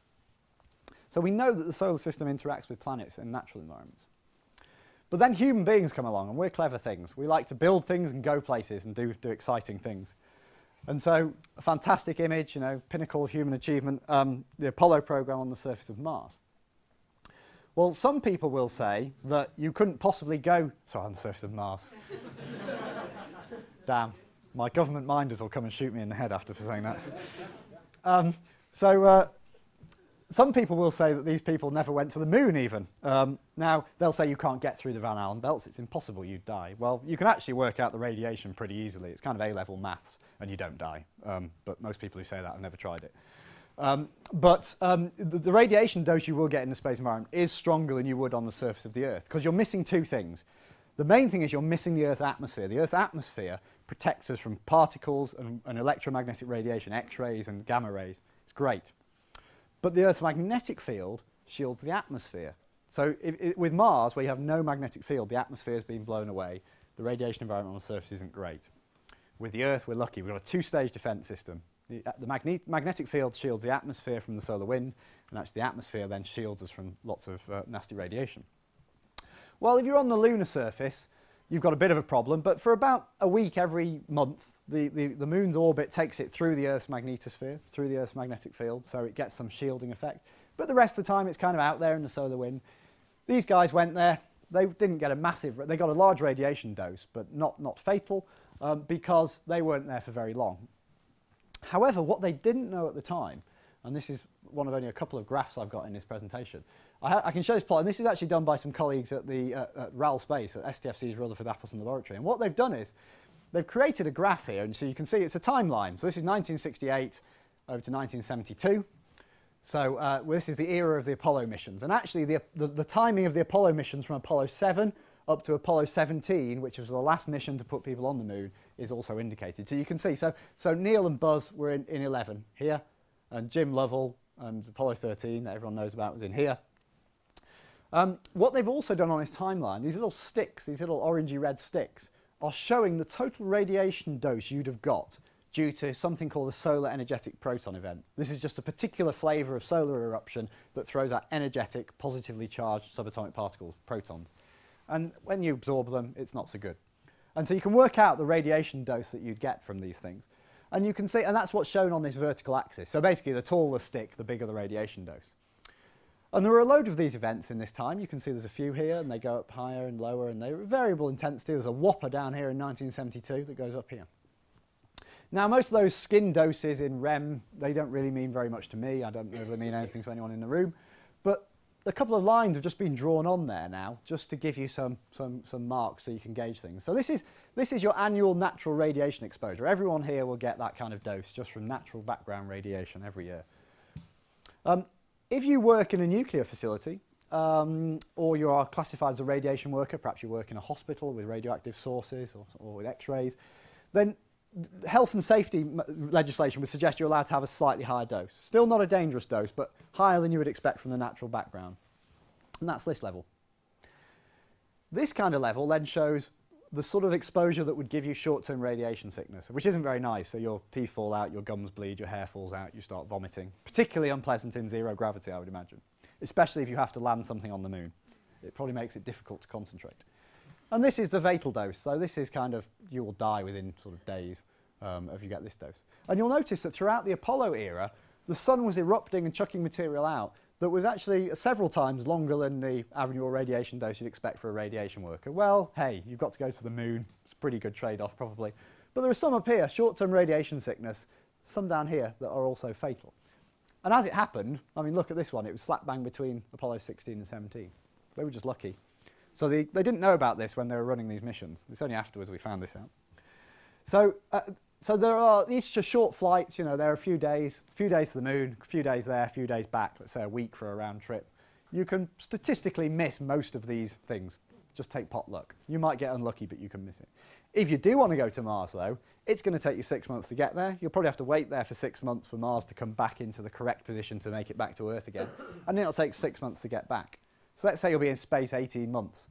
So we know that the solar system interacts with planets in natural environments. But then human beings come along and we're clever things. We like to build things and go places and do, do exciting things. And so a fantastic image, you know, pinnacle of human achievement, um, the Apollo program on the surface of Mars. Well, some people will say that you couldn't possibly go, sorry, on the surface of Mars. Damn, My government minders will come and shoot me in the head after for saying that. um, so uh, some people will say that these people never went to the moon even. Um, now, they'll say you can't get through the Van Allen belts, it's impossible, you'd die. Well, you can actually work out the radiation pretty easily. It's kind of A-level maths, and you don't die. Um, but most people who say that have never tried it. Um, but um, the, the radiation dose you will get in the space environment is stronger than you would on the surface of the Earth, because you're missing two things. The main thing is you're missing the Earth's atmosphere. The Earth's atmosphere protects us from particles and, and electromagnetic radiation, X-rays and gamma rays. It's great. But the Earth's magnetic field shields the atmosphere. So if, if, with Mars, where you have no magnetic field, the atmosphere is being blown away. The radiation environment on the surface isn't great. With the Earth, we're lucky. We've got a two-stage defense system. The, uh, the magne magnetic field shields the atmosphere from the solar wind, and actually the atmosphere then shields us from lots of uh, nasty radiation. Well, if you're on the lunar surface, you've got a bit of a problem, but for about a week every month, the, the, the moon's orbit takes it through the Earth's magnetosphere, through the Earth's magnetic field, so it gets some shielding effect. But the rest of the time, it's kind of out there in the solar wind. These guys went there. They didn't get a massive, they got a large radiation dose, but not, not fatal, um, because they weren't there for very long. However, what they didn't know at the time, and this is one of only a couple of graphs I've got in this presentation, I, I can show this plot, and this is actually done by some colleagues at the uh, at RAL Space, at STFC's Rutherford Appleton Laboratory. And what they've done is they've created a graph here, and so you can see it's a timeline. So this is 1968 over to 1972. So uh, well, this is the era of the Apollo missions. And actually, the, the, the, timing of the Apollo missions from Apollo 7 up to Apollo 17, which was the last mission to put people on the moon, is also indicated. So you can see, so, so Neil and Buzz were in, in 11 here, and Jim Lovell and Apollo 13, that everyone knows about, was in here. Um, what they've also done on this timeline, these little sticks, these little orangey red sticks, are showing the total radiation dose you'd have got due to something called a solar energetic proton event. This is just a particular flavour of solar eruption that throws out energetic, positively charged subatomic particles, protons. And when you absorb them, it's not so good. And so you can work out the radiation dose that you'd get from these things. And you can see, and that's what's shown on this vertical axis. So basically, the taller stick, the bigger the radiation dose. And there are a load of these events in this time. You can see there's a few here, and they go up higher and lower, and they're variable intensity. There's a whopper down here in 1972 that goes up here. Now, most of those skin doses in REM, they don't really mean very much to me. I don't know if they mean anything to anyone in the room. But a couple of lines have just been drawn on there now, just to give you some, some, some marks so you can gauge things. So this is, this is your annual natural radiation exposure. Everyone here will get that kind of dose just from natural background radiation every year. Um, if you work in a nuclear facility, um, or you are classified as a radiation worker, perhaps you work in a hospital with radioactive sources or, or with x-rays, then health and safety legislation would suggest you're allowed to have a slightly higher dose. Still not a dangerous dose, but higher than you would expect from the natural background. And that's this level. This kind of level then shows the sort of exposure that would give you short-term radiation sickness, which isn't very nice. So your teeth fall out, your gums bleed, your hair falls out, you start vomiting. Particularly unpleasant in zero gravity, I would imagine, especially if you have to land something on the moon. It probably makes it difficult to concentrate. And this is the fatal dose. So this is kind of, you will die within sort of days um, if you get this dose. And you'll notice that throughout the Apollo era, the sun was erupting and chucking material out that was actually several times longer than the annual radiation dose you'd expect for a radiation worker. Well, hey, you've got to go to the moon. It's a pretty good trade-off, probably. But there are some up here, short-term radiation sickness, some down here that are also fatal. And as it happened, I mean, look at this one. It was slap bang between Apollo 16 and 17. They were just lucky. So they, they didn't know about this when they were running these missions. It's only afterwards we found this out. So uh, so there are these are short flights, you know, there are a few days, a few days to the moon, a few days there, a few days back, let's say a week for a round trip. You can statistically miss most of these things. Just take pot luck. You might get unlucky, but you can miss it. If you do want to go to Mars, though, it's going to take you six months to get there. You'll probably have to wait there for six months for Mars to come back into the correct position to make it back to Earth again. and it'll take six months to get back. So let's say you'll be in space 18 months.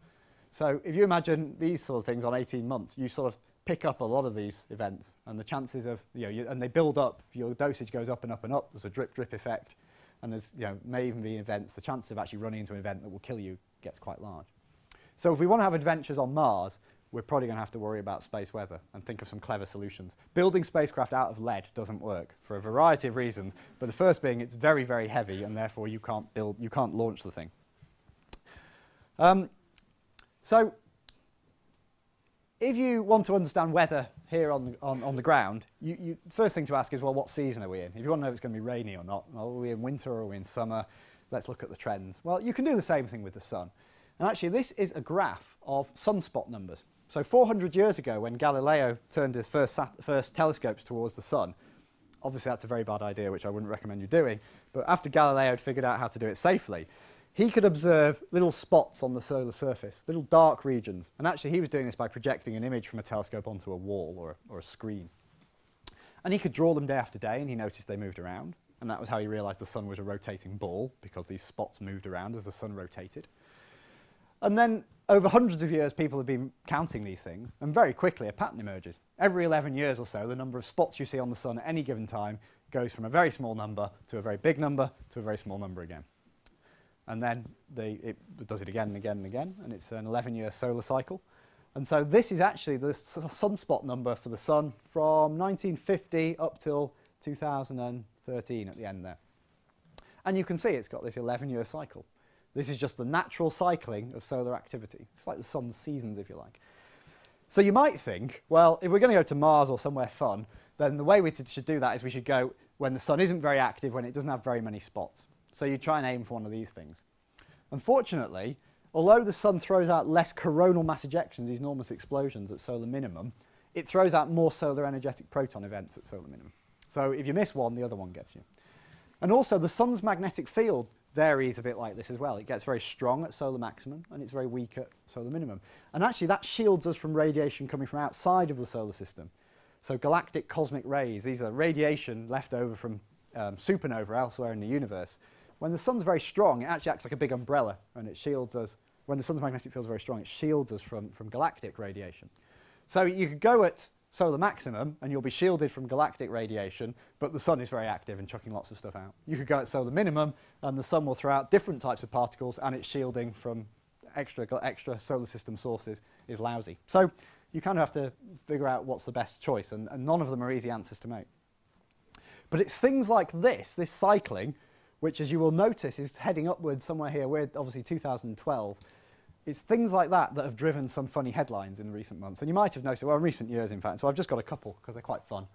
So if you imagine these sort of things on 18 months, you sort of pick up a lot of these events and the chances of, you know, you, and they build up, your dosage goes up and up and up, there's a drip drip effect and there's, you know, may even be events, the chance of actually running into an event that will kill you gets quite large. So if we want to have adventures on Mars, we're probably going to have to worry about space weather and think of some clever solutions. Building spacecraft out of lead doesn't work for a variety of reasons, but the first being it's very, very heavy and therefore you can't build, you can't launch the thing. Um, so if you want to understand weather here on on, on the ground, you, you, first thing to ask is, well, what season are we in? If you want to know if it's going to be rainy or not, are we in winter or are we in summer? Let's look at the trends. Well, you can do the same thing with the sun. And actually, this is a graph of sunspot numbers. So 400 years ago, when Galileo turned his first, first telescopes towards the sun, obviously that's a very bad idea, which I wouldn't recommend you doing, but after Galileo had figured out how to do it safely, he could observe little spots on the solar surface, little dark regions. And actually, he was doing this by projecting an image from a telescope onto a wall or a, or a screen. And he could draw them day after day, and he noticed they moved around. And that was how he realized the sun was a rotating ball, because these spots moved around as the sun rotated. And then, over hundreds of years, people have been counting these things, and very quickly a pattern emerges. Every 11 years or so, the number of spots you see on the sun at any given time goes from a very small number to a very big number to a very small number again and then they, it does it again and again and again, and it's an 11-year solar cycle. And so this is actually the sunspot number for the sun from 1950 up till 2013 at the end there. And you can see it's got this 11-year cycle. This is just the natural cycling of solar activity. It's like the sun's seasons, if you like. So you might think, well, if we're going to go to Mars or somewhere fun, then the way we should do that is we should go when the sun isn't very active, when it doesn't have very many spots. So you try and aim for one of these things. Unfortunately, although the sun throws out less coronal mass ejections, these enormous explosions at solar minimum, it throws out more solar energetic proton events at solar minimum. So if you miss one, the other one gets you. And also the sun's magnetic field varies a bit like this as well. It gets very strong at solar maximum and it's very weak at solar minimum. And actually that shields us from radiation coming from outside of the solar system. So galactic cosmic rays, these are radiation left over from um, supernova elsewhere in the universe when the sun's very strong, it actually acts like a big umbrella and it shields us. When the sun's magnetic field is very strong, it shields us from, from galactic radiation. So you could go at solar maximum and you'll be shielded from galactic radiation, but the sun is very active and chucking lots of stuff out. You could go at solar minimum and the sun will throw out different types of particles and its shielding from extra, extra solar system sources is lousy. So you kind of have to figure out what's the best choice and, and none of them are easy answers to make. But it's things like this, this cycling, which as you will notice is heading upwards somewhere here. We're obviously 2012. It's things like that that have driven some funny headlines in recent months. And you might have noticed, well, in recent years, in fact. So I've just got a couple because they're quite fun.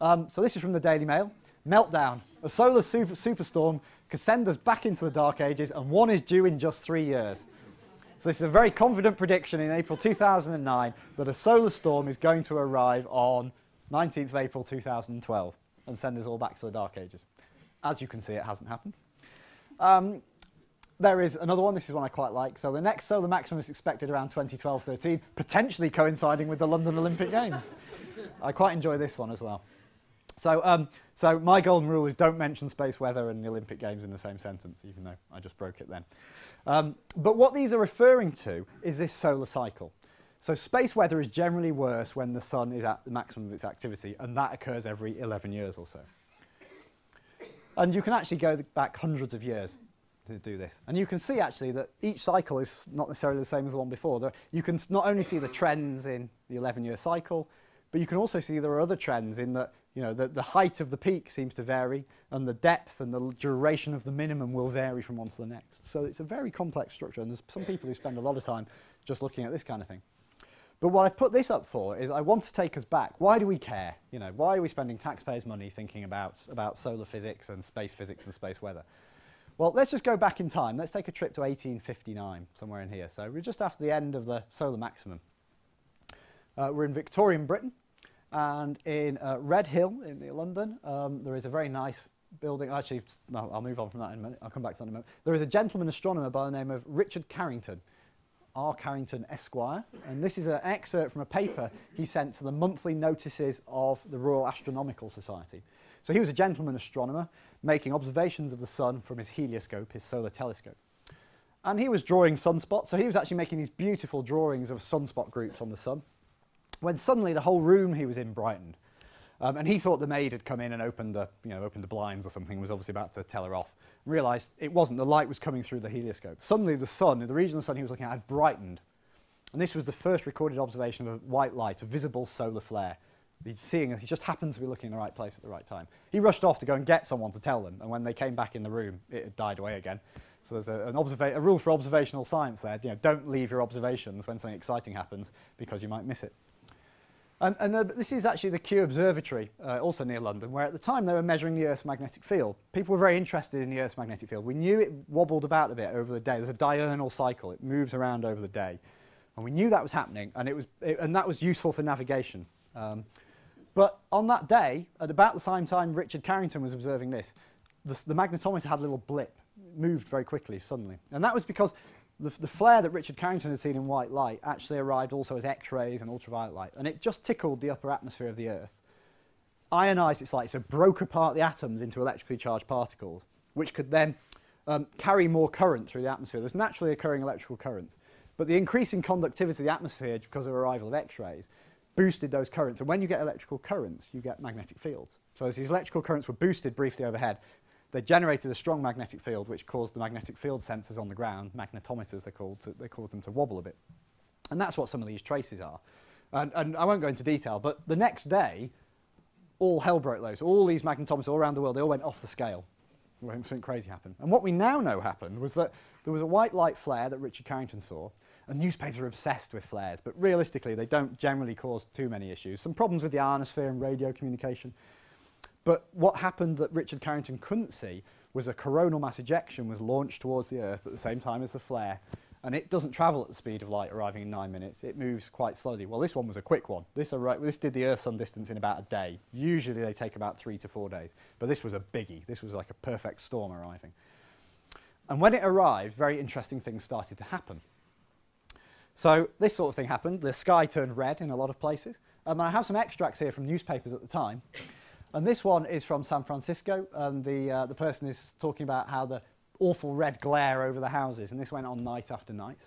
Um, so this is from the Daily Mail. Meltdown. A solar super, superstorm could send us back into the dark ages, and one is due in just three years. So this is a very confident prediction in April 2009 that a solar storm is going to arrive on 19th of April 2012 and send us all back to the dark ages. As you can see, it hasn't happened. Um, there is another one, this is one I quite like. So the next solar maximum is expected around 2012-13, potentially coinciding with the London Olympic Games. I quite enjoy this one as well. So, um, so my golden rule is don't mention space weather and the Olympic Games in the same sentence, even though I just broke it then. Um, but what these are referring to is this solar cycle. So space weather is generally worse when the sun is at the maximum of its activity, and that occurs every 11 years or so. And you can actually go back hundreds of years to do this. And you can see actually that each cycle is not necessarily the same as the one before. There, you can not only see the trends in the 11-year cycle, but you can also see there are other trends in that you know, the, the height of the peak seems to vary and the depth and the duration of the minimum will vary from one to the next. So it's a very complex structure and there's some people who spend a lot of time just looking at this kind of thing. But what I've put this up for is I want to take us back. Why do we care? You know, why are we spending taxpayers' money thinking about, about solar physics and space physics and space weather? Well, let's just go back in time. Let's take a trip to 1859, somewhere in here. So we're just after the end of the solar maximum. Uh, we're in Victorian Britain, and in uh, Redhill in London, um, there is a very nice building. Actually, no, I'll move on from that in a minute. I'll come back to that in a minute. There is a gentleman astronomer by the name of Richard Carrington, R. Carrington Esquire, and this is an excerpt from a paper he sent to the monthly notices of the Royal Astronomical Society. So he was a gentleman astronomer making observations of the sun from his helioscope, his solar telescope. And he was drawing sunspots, so he was actually making these beautiful drawings of sunspot groups on the sun. When suddenly the whole room he was in brightened. Um, and he thought the maid had come in and opened the, you know, opened the blinds or something, was obviously about to tell her off realised it wasn't. The light was coming through the helioscope. Suddenly the sun, the region of the sun he was looking at, had brightened. And this was the first recorded observation of a white light, a visible solar flare. He's seeing it. He just happened to be looking in the right place at the right time. He rushed off to go and get someone to tell them. And when they came back in the room, it had died away again. So there's a, a rule for observational science there. You know, don't leave your observations when something exciting happens because you might miss it. And, and uh, this is actually the Kew Observatory, uh, also near London, where at the time they were measuring the Earth's magnetic field. People were very interested in the Earth's magnetic field. We knew it wobbled about a bit over the day. There's a diurnal cycle. It moves around over the day. And we knew that was happening, and, it was, it, and that was useful for navigation. Um, but on that day, at about the same time Richard Carrington was observing this, the, the magnetometer had a little blip, moved very quickly, suddenly. And that was because the, the flare that Richard Carrington had seen in white light actually arrived also as X-rays and ultraviolet light, and it just tickled the upper atmosphere of the Earth. Ionized its light, so broke apart the atoms into electrically charged particles, which could then um, carry more current through the atmosphere. There's naturally occurring electrical currents, but the increasing conductivity of the atmosphere because of arrival of X-rays boosted those currents. And when you get electrical currents, you get magnetic fields. So as these electrical currents were boosted briefly overhead, they generated a strong magnetic field which caused the magnetic field sensors on the ground, magnetometers they're called, to, they caused them to wobble a bit. And that's what some of these traces are. And, and I won't go into detail, but the next day, all hell broke loose. All these magnetometers all around the world, they all went off the scale. Something crazy happened. And what we now know happened was that there was a white light flare that Richard Carrington saw, and newspapers are obsessed with flares, but realistically, they don't generally cause too many issues. Some problems with the ionosphere and radio communication, but what happened that Richard Carrington couldn't see was a coronal mass ejection was launched towards the Earth at the same time as the flare. And it doesn't travel at the speed of light, arriving in nine minutes. It moves quite slowly. Well, this one was a quick one. This, this did the Earth-Sun distance in about a day. Usually they take about three to four days. But this was a biggie. This was like a perfect storm arriving. And when it arrived, very interesting things started to happen. So this sort of thing happened. The sky turned red in a lot of places. Um, and I have some extracts here from newspapers at the time. And this one is from San Francisco, and the, uh, the person is talking about how the awful red glare over the houses, and this went on night after night.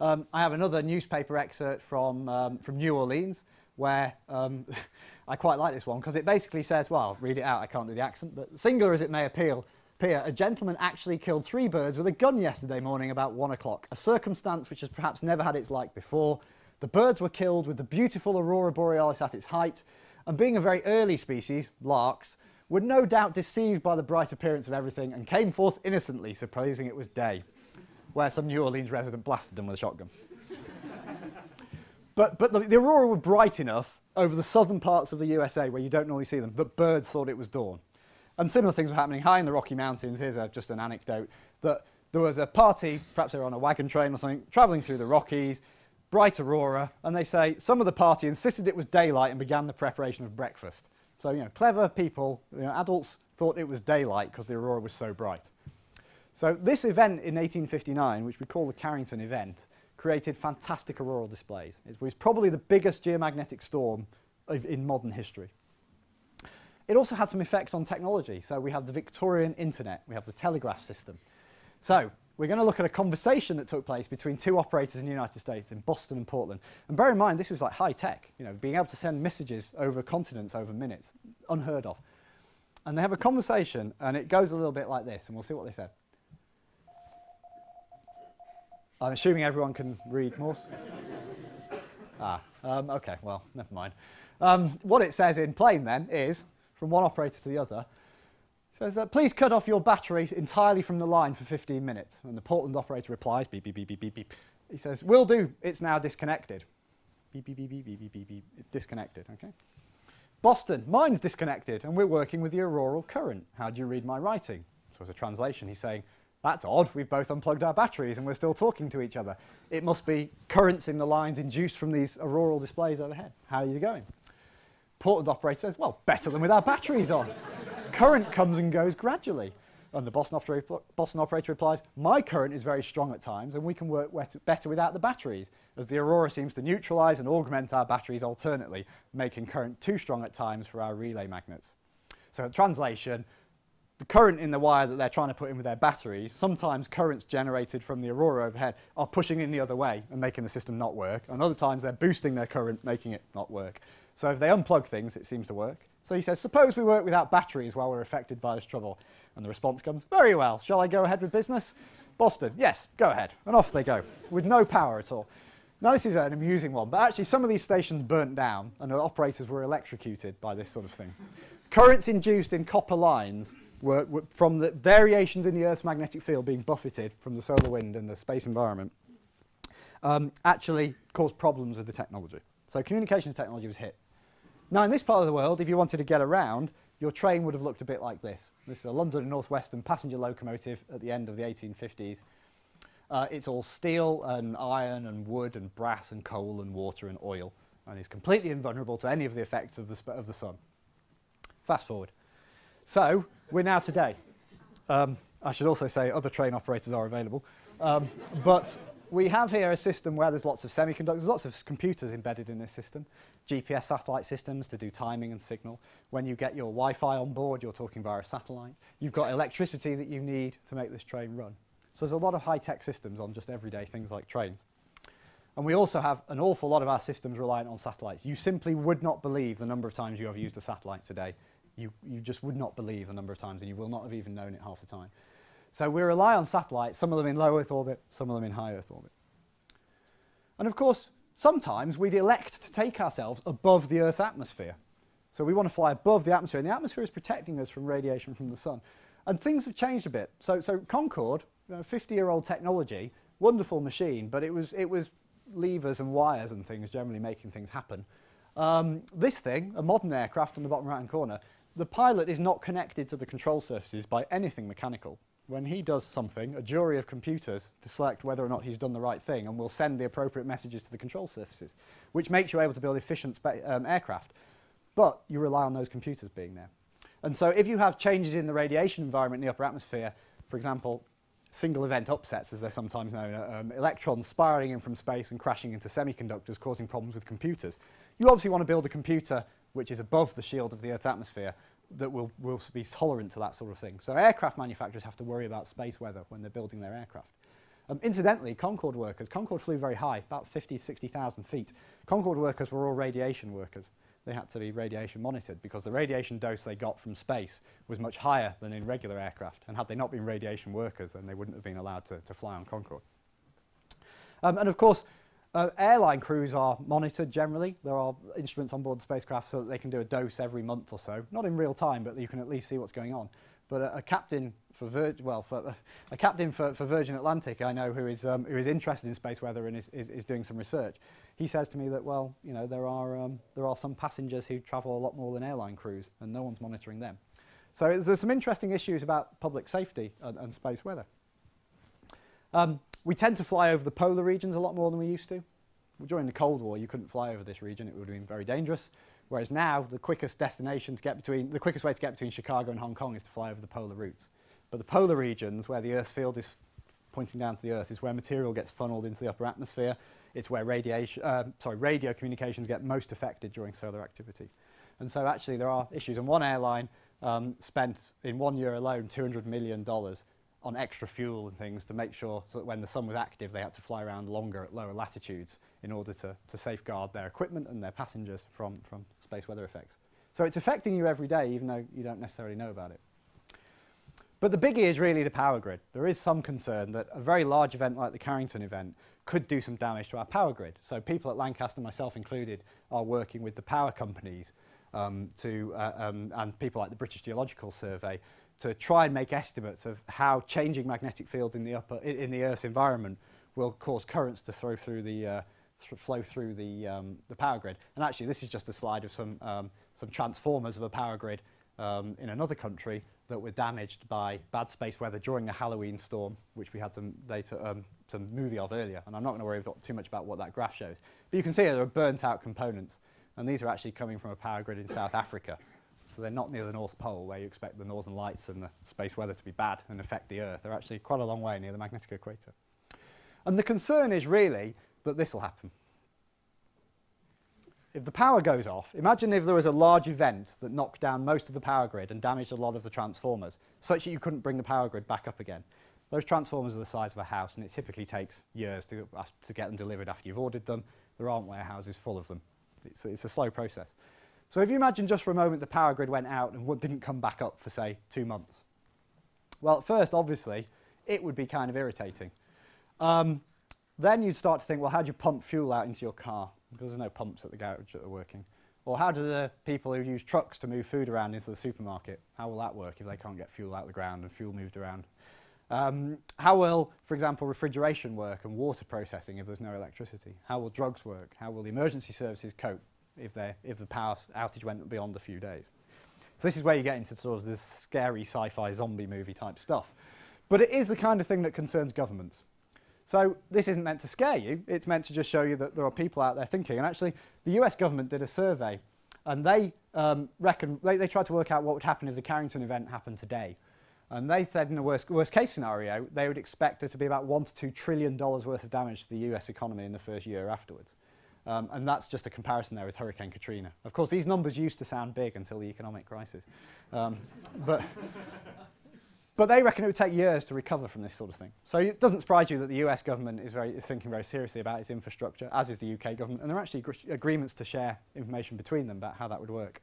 Um, I have another newspaper excerpt from, um, from New Orleans, where um, I quite like this one, because it basically says, well, I'll read it out, I can't do the accent, but singular as it may appeal, appear, a gentleman actually killed three birds with a gun yesterday morning about one o'clock, a circumstance which has perhaps never had its like before. The birds were killed with the beautiful aurora borealis at its height, and being a very early species, larks, were no doubt deceived by the bright appearance of everything and came forth innocently, supposing it was day, where some New Orleans resident blasted them with a shotgun. but but the, the aurora were bright enough over the southern parts of the USA where you don't normally see them that birds thought it was dawn. And similar things were happening high in the Rocky Mountains. Here's a, just an anecdote that there was a party, perhaps they were on a wagon train or something, travelling through the Rockies, bright aurora, and they say some of the party insisted it was daylight and began the preparation of breakfast. So, you know, clever people, you know, adults thought it was daylight because the aurora was so bright. So this event in 1859, which we call the Carrington event, created fantastic auroral displays. It was probably the biggest geomagnetic storm in modern history. It also had some effects on technology. So we have the Victorian internet, we have the telegraph system. So we're going to look at a conversation that took place between two operators in the United States, in Boston and Portland. And bear in mind, this was like high tech, you know, being able to send messages over continents over minutes, unheard of. And they have a conversation, and it goes a little bit like this, and we'll see what they said. I'm assuming everyone can read Morse. ah, um, okay, well, never mind. Um, what it says in plain then is, from one operator to the other, says, uh, please cut off your battery entirely from the line for 15 minutes. And the Portland operator replies, beep, beep, beep, beep, beep, beep. He says, will do, it's now disconnected. Beep, beep, beep, beep, beep, beep, beep, beep, disconnected, okay? Boston, mine's disconnected, and we're working with the auroral current. How do you read my writing? So as a translation, he's saying, that's odd, we've both unplugged our batteries and we're still talking to each other. It must be currents in the lines induced from these auroral displays overhead. How are you going? Portland operator says, well, better than with our batteries on current comes and goes gradually. And the Boston operator, Boston operator replies, my current is very strong at times and we can work better without the batteries, as the aurora seems to neutralize and augment our batteries alternately, making current too strong at times for our relay magnets. So translation, the current in the wire that they're trying to put in with their batteries, sometimes currents generated from the aurora overhead are pushing in the other way and making the system not work, and other times they're boosting their current, making it not work. So if they unplug things, it seems to work. So he says, suppose we work without batteries while we're affected by this trouble. And the response comes, very well, shall I go ahead with business? Boston, yes, go ahead. And off they go, with no power at all. Now this is an amusing one, but actually some of these stations burnt down and the operators were electrocuted by this sort of thing. Currents induced in copper lines were, were from the variations in the Earth's magnetic field being buffeted from the solar wind and the space environment um, actually caused problems with the technology. So communications technology was hit. Now, in this part of the world, if you wanted to get around, your train would have looked a bit like this. This is a London and North Western passenger locomotive at the end of the 1850s. Uh, it's all steel and iron and wood and brass and coal and water and oil and is completely invulnerable to any of the effects of the, of the sun. Fast forward. So, we're now today. Um, I should also say other train operators are available. Um, but we have here a system where there's lots of semiconductors, lots of computers embedded in this system, GPS satellite systems to do timing and signal. When you get your Wi-Fi on board, you're talking via a satellite. You've got electricity that you need to make this train run. So there's a lot of high-tech systems on just everyday things like trains. And we also have an awful lot of our systems reliant on satellites. You simply would not believe the number of times you have used a satellite today. You, you just would not believe the number of times, and you will not have even known it half the time. So we rely on satellites, some of them in low Earth orbit, some of them in high Earth orbit. And of course, sometimes we'd elect to take ourselves above the Earth's atmosphere. So we want to fly above the atmosphere, and the atmosphere is protecting us from radiation from the sun. And things have changed a bit. So, so Concorde, 50-year-old technology, wonderful machine, but it was, it was levers and wires and things generally making things happen. Um, this thing, a modern aircraft on the bottom right-hand corner, the pilot is not connected to the control surfaces by anything mechanical when he does something, a jury of computers to select whether or not he's done the right thing and will send the appropriate messages to the control surfaces, which makes you able to build efficient um, aircraft. But you rely on those computers being there. And so if you have changes in the radiation environment in the upper atmosphere, for example, single event upsets, as they're sometimes known, uh, um, electrons spiraling in from space and crashing into semiconductors, causing problems with computers. You obviously want to build a computer which is above the shield of the Earth's atmosphere that will, will be tolerant to that sort of thing. So aircraft manufacturers have to worry about space weather when they're building their aircraft. Um, incidentally, Concorde workers, Concorde flew very high, about 50, 60,000 feet. Concorde workers were all radiation workers. They had to be radiation monitored because the radiation dose they got from space was much higher than in regular aircraft. And had they not been radiation workers, then they wouldn't have been allowed to, to fly on Concorde. Um, and of course, uh, airline crews are monitored generally. There are instruments on board the spacecraft so that they can do a dose every month or so. Not in real time, but you can at least see what's going on. But a, a captain for Vir well, for, uh, a captain for, for Virgin Atlantic, I know, who is, um, who is interested in space weather and is, is, is doing some research. He says to me that, well, you know, there are, um, there are some passengers who travel a lot more than airline crews, and no one's monitoring them. So there's some interesting issues about public safety and, and space weather. Um, we tend to fly over the polar regions a lot more than we used to. During the Cold War, you couldn't fly over this region. It would have been very dangerous. Whereas now, the quickest destination to get between, the quickest way to get between Chicago and Hong Kong is to fly over the polar routes. But the polar regions, where the Earth's field is pointing down to the Earth, is where material gets funneled into the upper atmosphere. It's where radiation, uh, sorry, radio communications get most affected during solar activity. And so actually there are issues. And one airline um, spent in one year alone $200 million on extra fuel and things to make sure so that when the sun was active, they had to fly around longer at lower latitudes in order to, to safeguard their equipment and their passengers from, from space weather effects. So it's affecting you every day, even though you don't necessarily know about it. But the biggie is really the power grid. There is some concern that a very large event like the Carrington event could do some damage to our power grid. So people at Lancaster, myself included, are working with the power companies um, to, uh, um, and people like the British Geological Survey to try and make estimates of how changing magnetic fields in the upper in the Earth's environment will cause currents to throw through the uh, th flow through the um, the power grid. And actually, this is just a slide of some um, some transformers of a power grid um, in another country that were damaged by bad space weather during the Halloween storm, which we had some data, um, some movie of earlier. And I'm not going to worry about too much about what that graph shows. But you can see there are burnt out components. And these are actually coming from a power grid in South Africa. So they're not near the North Pole where you expect the northern lights and the space weather to be bad and affect the Earth. They're actually quite a long way near the magnetic equator. And the concern is really that this will happen. If the power goes off, imagine if there was a large event that knocked down most of the power grid and damaged a lot of the transformers, such that you couldn't bring the power grid back up again. Those transformers are the size of a house, and it typically takes years to, to get them delivered after you've ordered them. There aren't warehouses full of them. It's, it's a slow process. So if you imagine just for a moment the power grid went out and didn't come back up for, say, two months. Well, at first, obviously, it would be kind of irritating. Um, then you'd start to think, well, how do you pump fuel out into your car? Because there's no pumps at the garage that are working. Or how do the people who use trucks to move food around into the supermarket, how will that work if they can't get fuel out of the ground and fuel moved around? Um, how will, for example, refrigeration work and water processing if there's no electricity? How will drugs work? How will the emergency services cope if, if the power outage went beyond a few days? So this is where you get into sort of this scary sci-fi zombie movie type stuff. But it is the kind of thing that concerns governments. So this isn't meant to scare you, it's meant to just show you that there are people out there thinking. And actually, the US government did a survey and they um, reckon, they, they tried to work out what would happen if the Carrington event happened today. And they said in the worst, worst case scenario, they would expect there to be about one to two trillion dollars worth of damage to the US economy in the first year afterwards. Um, and that's just a comparison there with Hurricane Katrina. Of course, these numbers used to sound big until the economic crisis. Um, but, but they reckon it would take years to recover from this sort of thing. So it doesn't surprise you that the US government is, very, is thinking very seriously about its infrastructure, as is the UK government. And there are actually agreements to share information between them about how that would work.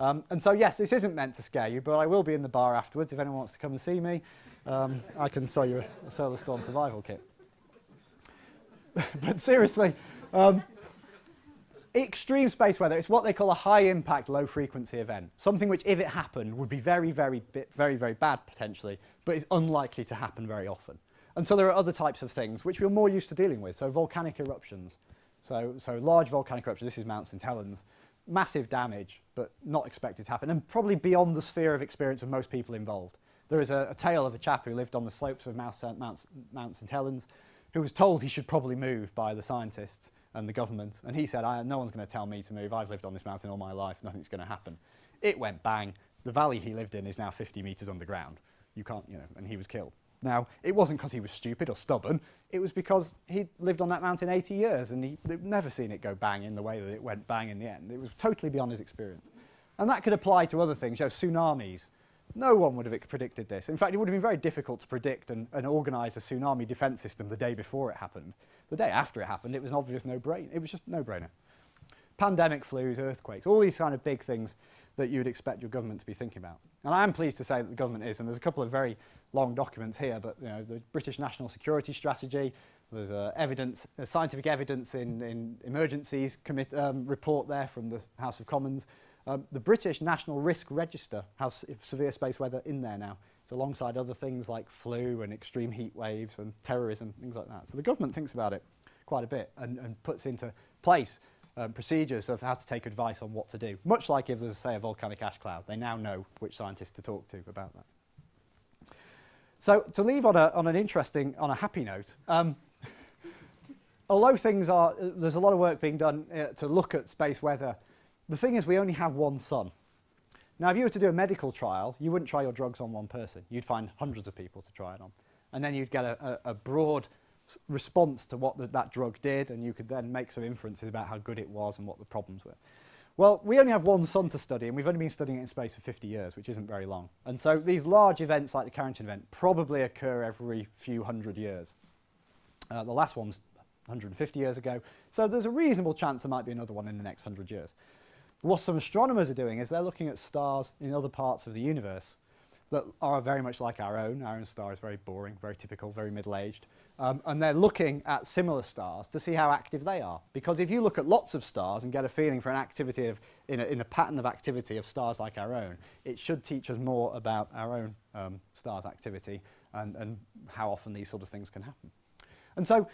Um, and so, yes, this isn't meant to scare you, but I will be in the bar afterwards. If anyone wants to come and see me, um, I can sell you a, a Solar Storm survival kit. but seriously, um, extreme space weather is what they call a high impact, low frequency event. Something which, if it happened, would be very, very, very, very bad potentially, but is unlikely to happen very often. And so there are other types of things which we're more used to dealing with. So volcanic eruptions. So, so large volcanic eruptions, this is Mount St. Helens, massive damage, but not expected to happen, and probably beyond the sphere of experience of most people involved. There is a, a tale of a chap who lived on the slopes of Mount, Mount, Mount St. Helens, who was told he should probably move by the scientists and the government, and he said, no one's going to tell me to move, I've lived on this mountain all my life, nothing's going to happen. It went bang, the valley he lived in is now 50 metres underground. You can't, you know, and he was killed. Now, it wasn't because he was stupid or stubborn, it was because he'd lived on that mountain 80 years and he'd never seen it go bang in the way that it went bang in the end. It was totally beyond his experience. And that could apply to other things, you know, tsunamis. No one would have predicted this. In fact, it would have been very difficult to predict and, and organise a tsunami defence system the day before it happened. The day after it happened, it was an obvious no-brainer. It was just no-brainer. Pandemic flus, earthquakes, all these kind of big things that you would expect your government to be thinking about. And I am pleased to say that the government is, and there's a couple of very long documents here, but you know, the British National Security Strategy, there's uh, evidence, uh, scientific evidence in, in emergencies commit, um, report there from the House of Commons. Um, the British National Risk Register has severe space weather in there now. It's alongside other things like flu and extreme heat waves and terrorism, things like that. So the government thinks about it quite a bit and, and puts into place um, procedures of how to take advice on what to do. Much like if there's, say, a volcanic ash cloud, they now know which scientists to talk to about that. So to leave on, a, on an interesting, on a happy note, um, although things are, there's a lot of work being done uh, to look at space weather, the thing is we only have one sun. Now, if you were to do a medical trial, you wouldn't try your drugs on one person. You'd find hundreds of people to try it on. And then you'd get a, a, a broad response to what the, that drug did, and you could then make some inferences about how good it was and what the problems were. Well, we only have one sun to study, and we've only been studying it in space for 50 years, which isn't very long. And so these large events like the Carrington event probably occur every few hundred years. Uh, the last one was 150 years ago, so there's a reasonable chance there might be another one in the next 100 years. What some astronomers are doing is they're looking at stars in other parts of the universe that are very much like our own. Our own star is very boring, very typical, very middle-aged. Um, and they're looking at similar stars to see how active they are. Because if you look at lots of stars and get a feeling for an activity of, in a, in a pattern of activity of stars like our own, it should teach us more about our own um, star's activity and, and how often these sort of things can happen. And so,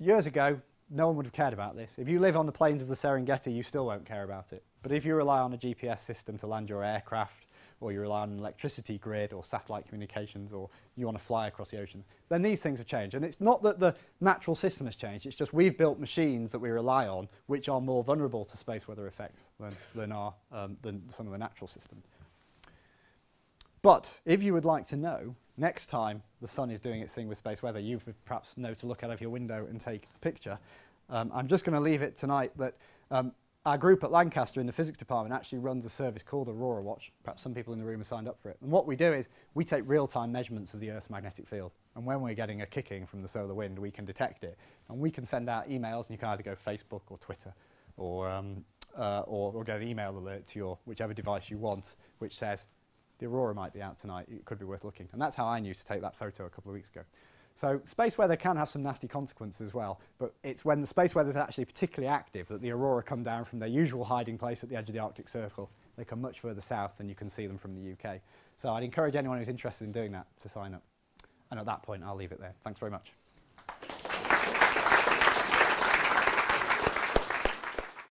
years ago, no one would have cared about this. If you live on the plains of the Serengeti, you still won't care about it. But if you rely on a GPS system to land your aircraft or you rely on an electricity grid or satellite communications or you want to fly across the ocean, then these things have changed. And it's not that the natural system has changed, it's just we've built machines that we rely on which are more vulnerable to space weather effects than, than, are, um, than some of the natural systems. But if you would like to know, next time the sun is doing its thing with space weather, you perhaps know to look out of your window and take a picture. Um, I'm just going to leave it tonight that um, our group at Lancaster in the physics department actually runs a service called Aurora Watch. Perhaps some people in the room have signed up for it. And what we do is we take real-time measurements of the Earth's magnetic field. And when we're getting a kicking from the solar wind, we can detect it. And we can send out emails, and you can either go Facebook or Twitter or, um, uh, or, or get an email alert to your whichever device you want, which says, the aurora might be out tonight, it could be worth looking. And that's how I knew to take that photo a couple of weeks ago. So space weather can have some nasty consequences as well, but it's when the space weather is actually particularly active that the aurora come down from their usual hiding place at the edge of the Arctic Circle. They come much further south and you can see them from the UK. So I'd encourage anyone who's interested in doing that to sign up. And at that point, I'll leave it there. Thanks very much.